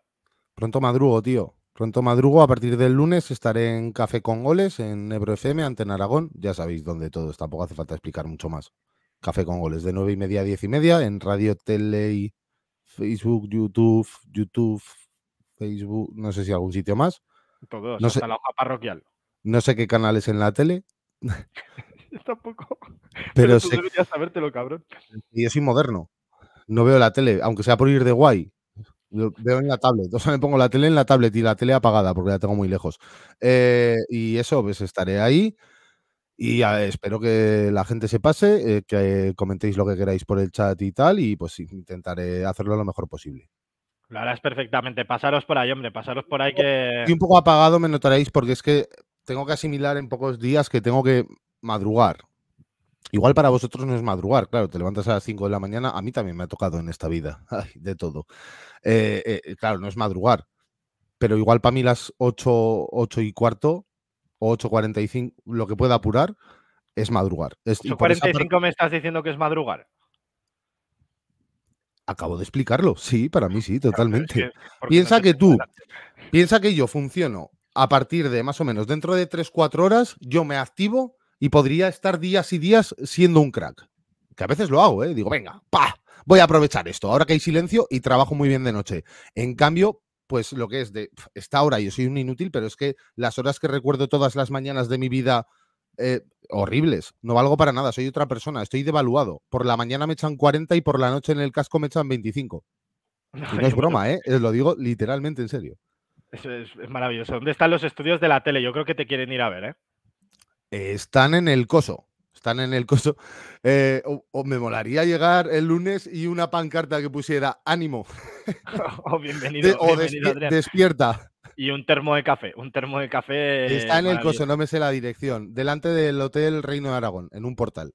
Pronto madrugo, tío. Pronto madrugo, a partir del lunes estaré en Café con Goles, en Ebro FM, ante Aragón. Ya sabéis dónde todo, tampoco hace falta explicar mucho más. Café con Goles, de nueve y media a diez y media, en Radio Tele, Facebook, YouTube, YouTube, Facebook, no sé si algún sitio más. Todos, no hasta sé, la hoja parroquial. No sé qué canales en la tele. yo tampoco. Pero, tú deberías sabértelo, cabrón. Y yo soy moderno. No veo la tele, aunque sea por ir de guay veo en la tablet. O sea, me pongo la tele en la tablet y la tele apagada porque la tengo muy lejos. Eh, y eso, pues estaré ahí. Y espero que la gente se pase, eh, que comentéis lo que queráis por el chat y tal. Y pues intentaré hacerlo lo mejor posible. Lo harás perfectamente. Pasaros por ahí, hombre. Pasaros por ahí que. Estoy un poco apagado, me notaréis, porque es que tengo que asimilar en pocos días que tengo que madrugar. Igual para vosotros no es madrugar, claro, te levantas a las 5 de la mañana, a mí también me ha tocado en esta vida, de todo. Eh, eh, claro, no es madrugar, pero igual para mí las 8, 8 y cuarto o 8.45, lo que pueda apurar, es madrugar. ¿8.45 me estás diciendo que es madrugar? Acabo de explicarlo, sí, para mí sí, totalmente. piensa que tú, piensa que yo funciono a partir de más o menos dentro de 3-4 horas, yo me activo y podría estar días y días siendo un crack. Que a veces lo hago, ¿eh? Digo, venga, pa, voy a aprovechar esto. Ahora que hay silencio y trabajo muy bien de noche. En cambio, pues lo que es de esta hora, yo soy un inútil, pero es que las horas que recuerdo todas las mañanas de mi vida eh, horribles, no valgo para nada, soy otra persona, estoy devaluado. Por la mañana me echan 40 y por la noche en el casco me echan 25. Y no es broma, ¿eh? Lo digo literalmente en serio. Eso es, maravilloso. ¿Dónde están los estudios de la tele? Yo creo que te quieren ir a ver, ¿eh? Están en el coso. Están en el coso. Eh, o, me molaría llegar el lunes y una pancarta que pusiera ánimo. o bienvenido. o despierta. Y un termo de café. Un termo de café. Está en el coso, no me sé la dirección. Delante del Hotel Reino de Aragón, en un portal.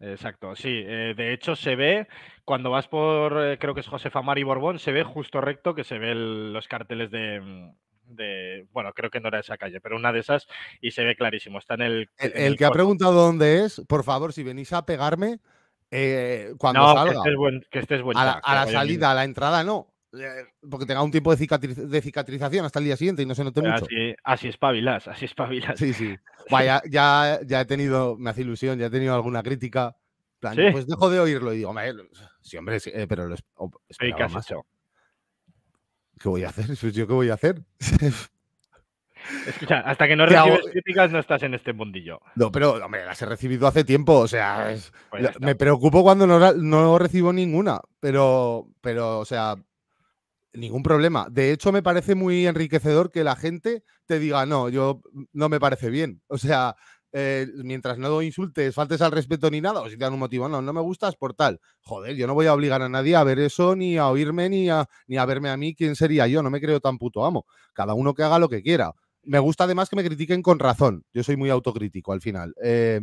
Exacto, sí. Eh, de hecho, se ve cuando vas por, eh, creo que es Josefa Mari Borbón, se ve justo recto que se ve los carteles mm, de, bueno, creo que no era esa calle, pero una de esas y se ve clarísimo. Está en el. El, que ha preguntado dónde es, por favor, si venís a pegarme, eh, cuando salga. Que estés, buen, a la salida, a la entrada no. Eh, porque tenga un tiempo de, cicatrización hasta el día siguiente y no se note mucho. Así, así espabilas, así espabilas. Sí, sí. Vaya, ya, ya he tenido, me hace ilusión, ya he tenido alguna crítica. Pues dejo de oírlo y digo, sí, hombre, eh, pero lo ¿Qué ¿Qué voy a hacer? ¿Yo qué voy a hacer? Escucha, hasta que no recibes críticas no estás en este mundillo. No, pero hombre, las he recibido hace tiempo. O sea, pues me preocupo cuando no, no, recibo ninguna. Pero, pero, o sea, Ningún problema. De hecho, me parece muy enriquecedor que la gente te diga, no, yo no me parece bien. O sea, eh, mientras no insultes, faltes al respeto ni nada, o si te dan un motivo, no, no me gustas por tal. Joder, yo no voy a obligar a nadie a ver eso, ni a oírme, ni a, ni a verme a mí quién sería yo. No me creo tan puto amo. Cada uno que haga lo que quiera. Me gusta además que me critiquen con razón. Yo soy muy autocrítico al final. Eh,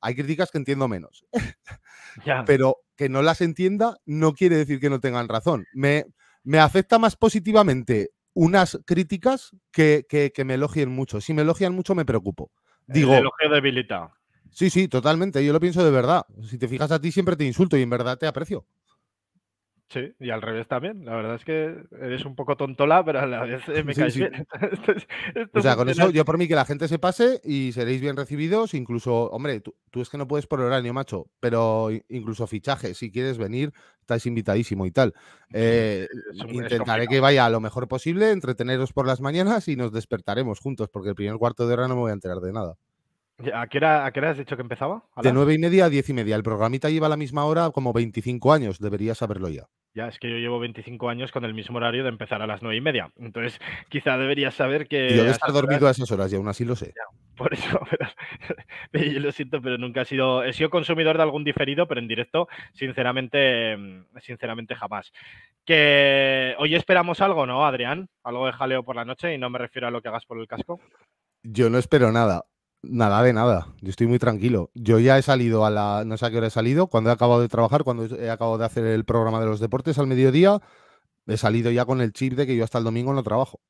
hay críticas que entiendo menos. Pero que no las entienda no quiere decir que no tengan razón. Me, me afecta más positivamente unas críticas que, que, me elogien mucho. Si me elogian mucho, me preocupo. Digo, El elogio debilita. Sí, sí, totalmente. Yo lo pienso de verdad. Si te fijas a ti, siempre te insulto y en verdad te aprecio. Sí, y al revés también. La verdad es que eres un poco tontola, pero a la vez eh, me caes bien. o sea, con eso yo por mí que la gente se pase y seréis bien recibidos. Incluso, hombre, tú, es que no puedes por horario, macho, pero incluso fichaje, si quieres venir, estáis invitadísimo y tal. Eh, intentaré que vaya a lo mejor posible, entreteneros por las mañanas y nos despertaremos juntos, porque el primer cuarto de hora no me voy a enterar de nada. ¿A qué, hora, has dicho que empezaba? de nueve y media a diez y media. El programita lleva la misma hora como 25 años. Deberías saberlo ya. Ya, es que yo llevo 25 años con el mismo horario de empezar a las nueve y media. Entonces, quizá deberías saber que. Yo de estar dormido a esas horas y aún así lo sé. por eso, yo lo siento, pero nunca he sido. He sido consumidor de algún diferido, pero en directo, sinceramente, sinceramente jamás. Que hoy esperamos algo, ¿no, Adrián? Algo de jaleo por la noche y no me refiero a lo que hagas por el casco. Yo no espero nada. Nada de nada, yo estoy muy tranquilo. Yo ya he salido a la, no sé a qué hora he salido, cuando he acabado de trabajar, cuando he acabado de hacer el programa de los deportes al mediodía, he salido ya con el chip de que yo hasta el domingo no trabajo.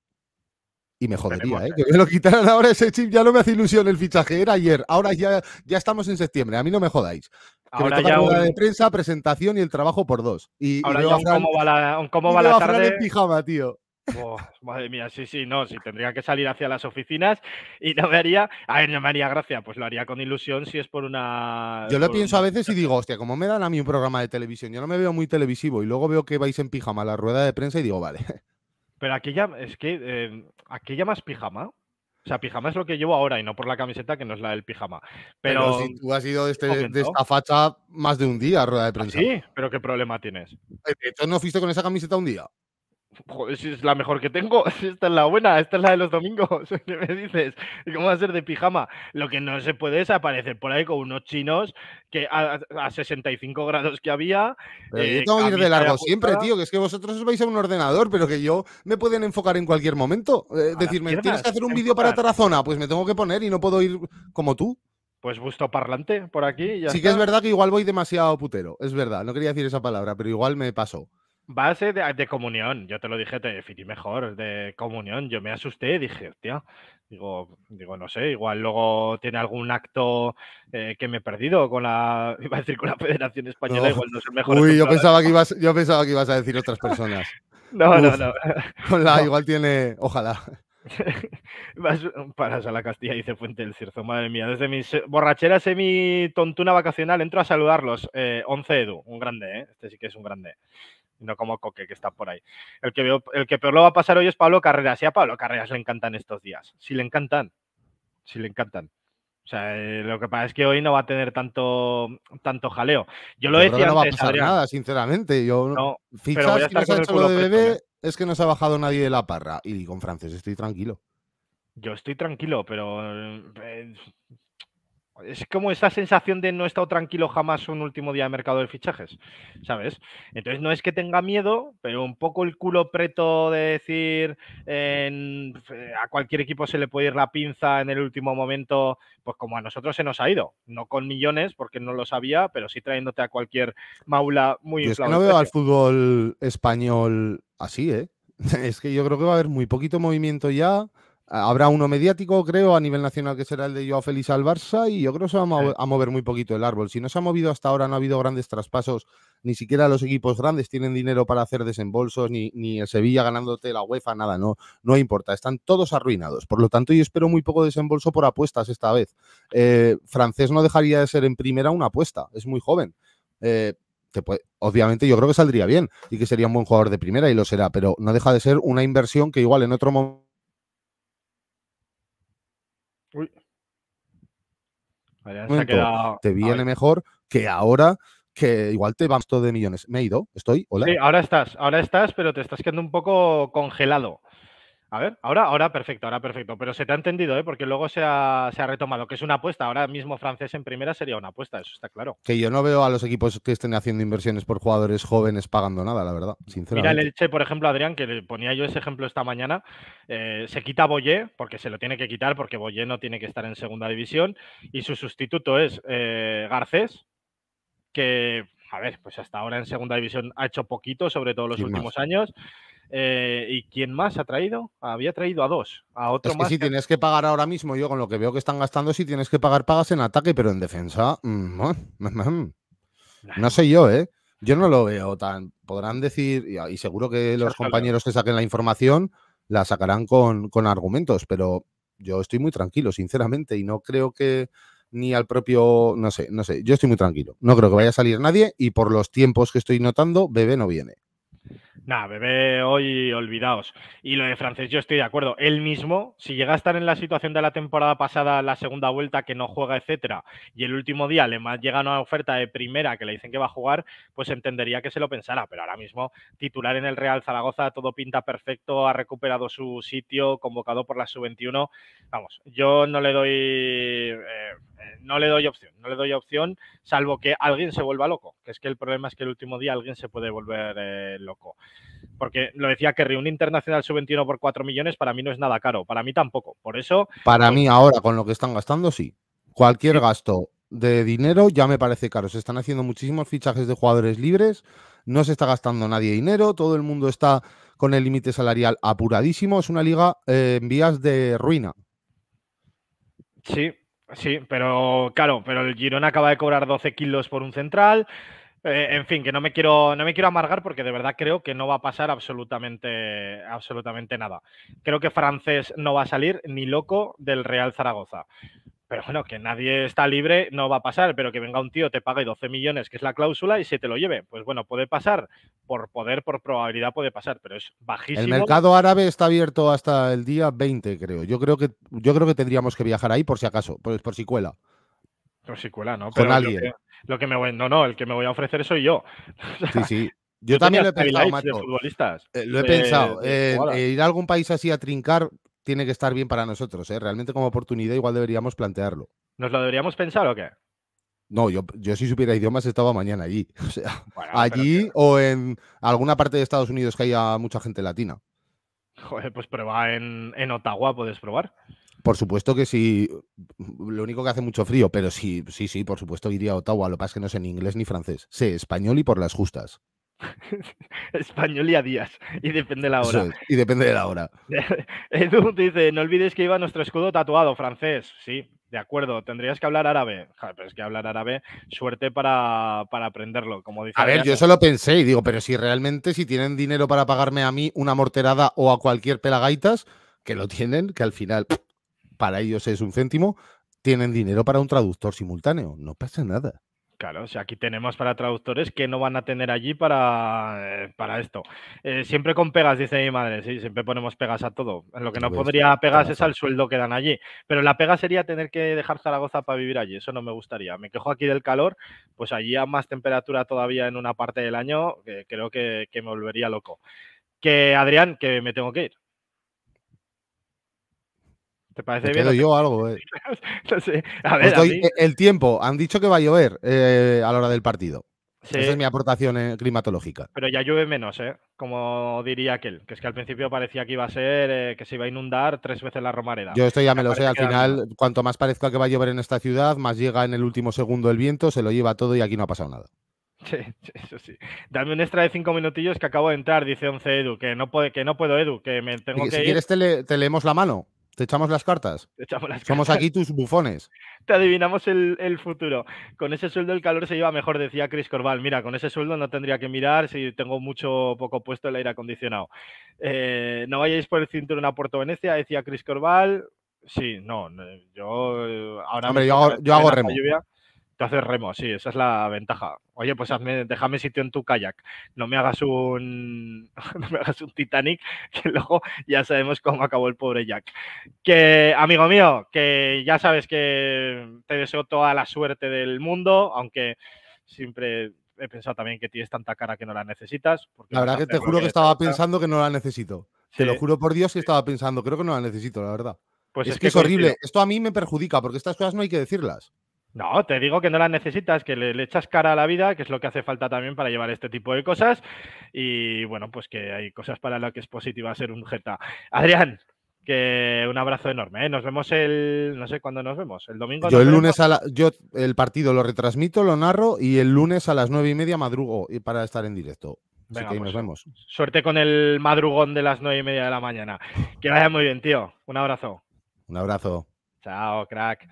Y me jodería, ¿eh? Que me lo quitaran ahora ese chip, ya no me hace ilusión el fichaje, era ayer, ahora ya, ya estamos en septiembre, a mí no me jodáis. Que ahora me toca ya de prensa, presentación y el trabajo por dos. Y, ahora ya cómo va la, cómo va la tarde. en pijama, tío. Oh, madre mía, sí, sí, no, sí, tendría que salir hacia las oficinas y no me haría, a ver, no me haría gracia, pues lo haría con ilusión si es por una... Yo lo pienso a veces y digo, hostia, como me dan a mí un programa de televisión, yo no me veo muy televisivo y luego veo que vais en pijama a la rueda de prensa y digo, vale. Pero aquí ya, es que, eh, ¿aquí llamas pijama? O sea, pijama es lo que llevo ahora y no por la camiseta que no es la del pijama. Pero, si tú has ido de, este, de, esta facha más de un día a rueda de ¿Ah, prensa. sí, pero ¿qué problema tienes? ¿Entonces no fuiste con esa camiseta un día? Joder, si es la mejor que tengo, esta es la buena, esta es la de los domingos. ¿Qué me dices? ¿Cómo va a ser de pijama? Lo que no se puede es aparecer por ahí con unos chinos que a, 65 grados que había. Pero yo eh, tengo que ir de largo siempre, tío, que es que vosotros os vais a un ordenador, pero que yo me pueden enfocar en cualquier momento. Eh, decirme, ¿tienes que hacer un vídeo para Tarazona? Pues me tengo que poner y no puedo ir como tú. Pues busto parlante por aquí. sí que es verdad que igual voy demasiado putero, es verdad, no quería decir esa palabra, pero igual me pasó. Base de, de, comunión, yo te lo dije, te definí mejor, de comunión. Yo me asusté, dije, hostia, digo, digo, no sé, igual luego tiene algún acto eh, que me he perdido con la, iba a decir con la Federación Española, igual no es el mejor. Uy, yo pensaba, que ibas, yo pensaba que ibas a decir otras personas. no, no, no. Con la, igual tiene, ojalá. Para a la Castilla, dice Fuente del Cirzo. Madre mía, desde mis borracheras semi tontuna vacacional entro a saludarlos. 11 eh, Edu, un grande, ¿eh? Este sí que es un grande. No como Coque, que está por ahí. El que, veo, el que peor lo va a pasar hoy es Pablo Carreras. Y a Pablo Carreras le encantan estos días. Sí le encantan. Sí le encantan. O sea, eh, lo que pasa es que hoy no va a tener tanto, tanto jaleo. Yo lo decía no va a pasar nada, sinceramente. Yo no, fichas que nos ha hecho lo de bebé es que no se ha bajado nadie de la parra. Y con francés estoy tranquilo. Yo estoy tranquilo, pero eh, es como esa sensación de no he estado tranquilo jamás un último día de mercado de fichajes, ¿sabes? Entonces no es que tenga miedo, pero un poco el culo preto de decir a cualquier equipo se le puede ir la pinza en el último momento, pues como a nosotros se nos ha ido, no con millones porque no lo sabía, pero sí trayéndote a cualquier maula muy Yo es que no veo al fútbol español así, ¿eh? Es que yo creo que va a haber muy poquito movimiento ya Habrá uno mediático, creo, a nivel nacional, que será el de Joao Félix al Barça, y yo creo que se va a mover, muy poquito el árbol. Si no se ha movido hasta ahora, no ha habido grandes traspasos, ni siquiera los equipos grandes tienen dinero para hacer desembolsos, ni, ni el Sevilla ganándote la UEFA, nada, no, no importa, están todos arruinados. Por lo tanto, yo espero muy poco desembolso por apuestas esta vez. Eh, francés no dejaría de ser en primera una apuesta, es muy joven. Eh, obviamente yo creo que saldría bien y que sería un buen jugador de primera y lo será, pero no deja de ser una inversión que igual en otro momento te viene mejor que ahora que igual te vas todo de millones. Me he ido, estoy, hola. Sí, ahora estás, ahora estás, pero te estás quedando un poco congelado. A ver, ahora, ahora perfecto, ahora perfecto. Pero se te ha entendido, ¿eh? porque luego se ha, retomado que es una apuesta. Ahora mismo francés en primera sería una apuesta, eso está claro. Que yo no veo a los equipos que estén haciendo inversiones por jugadores jóvenes pagando nada, la verdad, sinceramente. Mira el Elche, por ejemplo, Adrián, que le ponía yo ese ejemplo esta mañana. Eh, se quita Boyé, porque se lo tiene que quitar, porque Boyé no tiene que estar en segunda división. Y su sustituto es eh, Garcés, que, a ver, pues hasta ahora en segunda división ha hecho poquito, sobre todo los últimos años. Eh, ¿Y quién más ha traído? Había traído a dos. A otro es que si tienes que pagar ahora mismo, yo con lo que veo que están gastando, si tienes que pagar, pagas en ataque, pero en defensa. Mm, no sé yo, ¿eh? Yo no lo veo tan. Podrán decir, y seguro que los compañeros que saquen la información la sacarán con, con argumentos, pero yo estoy muy tranquilo, sinceramente, y no creo que ni al propio, no sé, no sé, yo estoy muy tranquilo. No creo que vaya a salir nadie y por los tiempos que estoy notando, Bebé no viene. Nada, bebé, hoy olvidaos. Y lo de francés, yo estoy de acuerdo. Él mismo, si llega a estar en la situación de la temporada pasada, la segunda vuelta, que no juega, etcétera, y el último día le llega una oferta de primera que le dicen que va a jugar, pues entendería que se lo pensara. Pero ahora mismo, titular en el Real Zaragoza, todo pinta perfecto, ha recuperado su sitio, convocado por la sub-21. Vamos, yo no le doy. Eh, eh, no le doy opción, no le doy opción, salvo que alguien se vuelva loco. Que es que el problema es que el último día alguien se puede volver eh, loco. Porque lo decía que un internacional sub-21 por 4 millones para mí no es nada caro, para mí tampoco. Por eso. Para pues mí, ahora, con lo que están gastando, sí. Cualquier gasto de dinero ya me parece caro. Se están haciendo muchísimos fichajes de jugadores libres, no se está gastando nadie dinero, todo el mundo está con el límite salarial apuradísimo. Es una liga eh, en vías de ruina. Sí, sí, pero claro, pero el Girona acaba de cobrar 12 kilos por un central. Eh, en fin, que no me quiero, no me quiero amargar porque de verdad creo que no va a pasar absolutamente, absolutamente nada. Creo que francés no va a salir ni loco del Real Zaragoza. Pero bueno, que nadie está libre no va a pasar, pero que venga un tío, te pague 12 millones, que es la cláusula, y se te lo lleve. Pues bueno, puede pasar. Por poder, por probabilidad puede pasar, pero es bajísimo. El mercado árabe está abierto hasta el día 20, creo. Yo creo que, yo creo que tendríamos que viajar ahí por si acaso, por, por si cuela. Por si cuela, ¿no? Con alguien. Lo que me voy, no, no, el que me voy a ofrecer soy yo. Sí, sí. Yo, también lo he pensado, macho. futbolistas, eh, lo he pensado. Eh, ir a algún país así a trincar tiene que estar bien para nosotros. ¿eh? Realmente como oportunidad igual deberíamos plantearlo. ¿Nos lo deberíamos pensar o qué? No, yo, yo si supiera idiomas estaba mañana allí. O sea, allí o en alguna parte de Estados Unidos que haya mucha gente latina. Joder, pues prueba en, en Ottawa, puedes probar. Por supuesto que sí. Lo único que hace mucho frío, pero sí, sí, sí, por supuesto iría a Ottawa. Lo que pasa es que no sé ni inglés ni francés. Sé español y por las justas. español y a días. Y depende de la hora. y depende de la hora. Edu dice: No olvides que iba nuestro escudo tatuado, francés. Sí, de acuerdo, tendrías que hablar árabe. pero es que hablar árabe, suerte para, aprenderlo, como dice. A ver, yo eso lo pensé y digo, pero si realmente si tienen dinero para pagarme a mí una morterada o a cualquier pelagaitas, que lo tienen, que al final para ellos es un céntimo, tienen dinero para un traductor simultáneo. No pasa nada. Claro, o sea, aquí tenemos para traductores que no van a tener allí para, eh, para esto. Eh, siempre con pegas, dice mi madre, sí, siempre ponemos pegas a todo. Lo que no podría pegas es al sueldo que dan allí. Pero la pega sería tener que dejar Zaragoza para vivir allí, eso no me gustaría. Me quejo aquí del calor, pues allí a más temperatura todavía en una parte del año, que creo que, que me volvería loco. Que Adrián, que me tengo que ir. ¿Te parece bien? yo algo, eh. a ver, el tiempo. Han dicho que va a llover eh, a la hora del partido. Esa es mi aportación eh, climatológica. Pero ya llueve menos, ¿eh? Como diría aquel, que es que al principio parecía que iba a ser que se iba a inundar tres veces la Romareda. Yo esto ya me lo sé, al final, cuanto más parezca que va a llover en esta ciudad, más llega en el último segundo el viento, se lo lleva todo y aquí no ha pasado nada. Sí, eso sí. Dame un extra de cinco minutillos que acabo de entrar, dice Once Edu, que no, puede, que no puedo, Edu, que me tengo que si quieres te leemos la mano. ¿Te echamos las cartas? Somos aquí tus bufones. Te adivinamos el, futuro. Con ese sueldo el calor se lleva mejor, decía Chris Corval. Mira, con ese sueldo no tendría que mirar si tengo mucho poco puesto el aire acondicionado. Eh, no vayáis por el cinturón a Puerto Venecia, decía Chris Corval. Sí, no, yo eh, ahora Hombre, yo hago, yo hago remo. Te haces remo, sí, esa es la ventaja. Oye, pues hazme, déjame sitio en tu kayak. No me hagas un no me hagas un Titanic, que luego ya sabemos cómo acabó el pobre Jack. Que, amigo mío, que ya sabes que te deseo toda la suerte del mundo, aunque siempre he pensado también que tienes tanta cara que no la necesitas. La verdad que te juro que, estaba pensando que no la necesito. Te lo juro por Dios que estaba pensando, creo que no la necesito, la verdad. Pues es, que, es horrible. Esto a mí me perjudica porque estas cosas no hay que decirlas. No, te digo que no las necesitas, que le, echas cara a la vida, que es lo que hace falta también para llevar este tipo de cosas. Y bueno, pues que hay cosas para las que es positiva ser un Jeta. Adrián, que un abrazo enorme. ¿eh? Nos vemos el, no sé cuándo nos vemos, el domingo. Yo el lunes a la, yo el partido lo retransmito, lo narro y el lunes a las nueve y media madrugo para estar en directo. Así que nos pues, vemos. Suerte con el madrugón de las nueve y media de la mañana. Que vaya muy bien, tío. Un abrazo. Un abrazo. Chao, crack.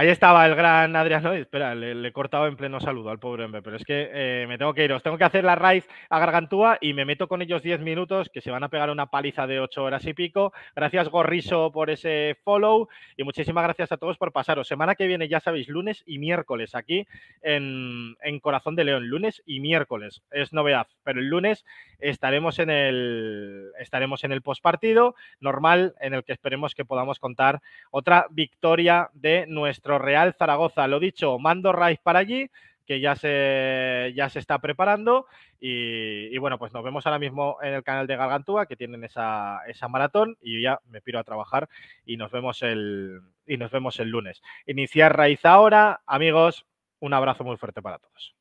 Ahí estaba el gran Adrián Espera, le, he cortado en pleno saludo al pobre hombre, pero es que eh, me tengo que ir. Os tengo que hacer la raíz a Gargantúa y me meto con ellos 10 minutos que se van a pegar una paliza de 8 horas y pico. Gracias, Gorriso, por ese follow y muchísimas gracias a todos por pasaros. Semana que viene, ya sabéis, lunes y miércoles aquí en, en Corazón de León. Lunes y miércoles. Es novedad, pero el lunes estaremos en el, estaremos en el postpartido normal en el que esperemos que podamos contar otra victoria de nuestro Real Zaragoza. Lo dicho, mando Raiz para allí, que ya se, ya se está preparando. Y, bueno, pues nos vemos ahora mismo en el canal de Gargantúa, que tienen esa, esa maratón, y ya me piro a trabajar y nos vemos el, y nos vemos el lunes. Iniciar Raíz ahora, amigos, un abrazo muy fuerte para todos.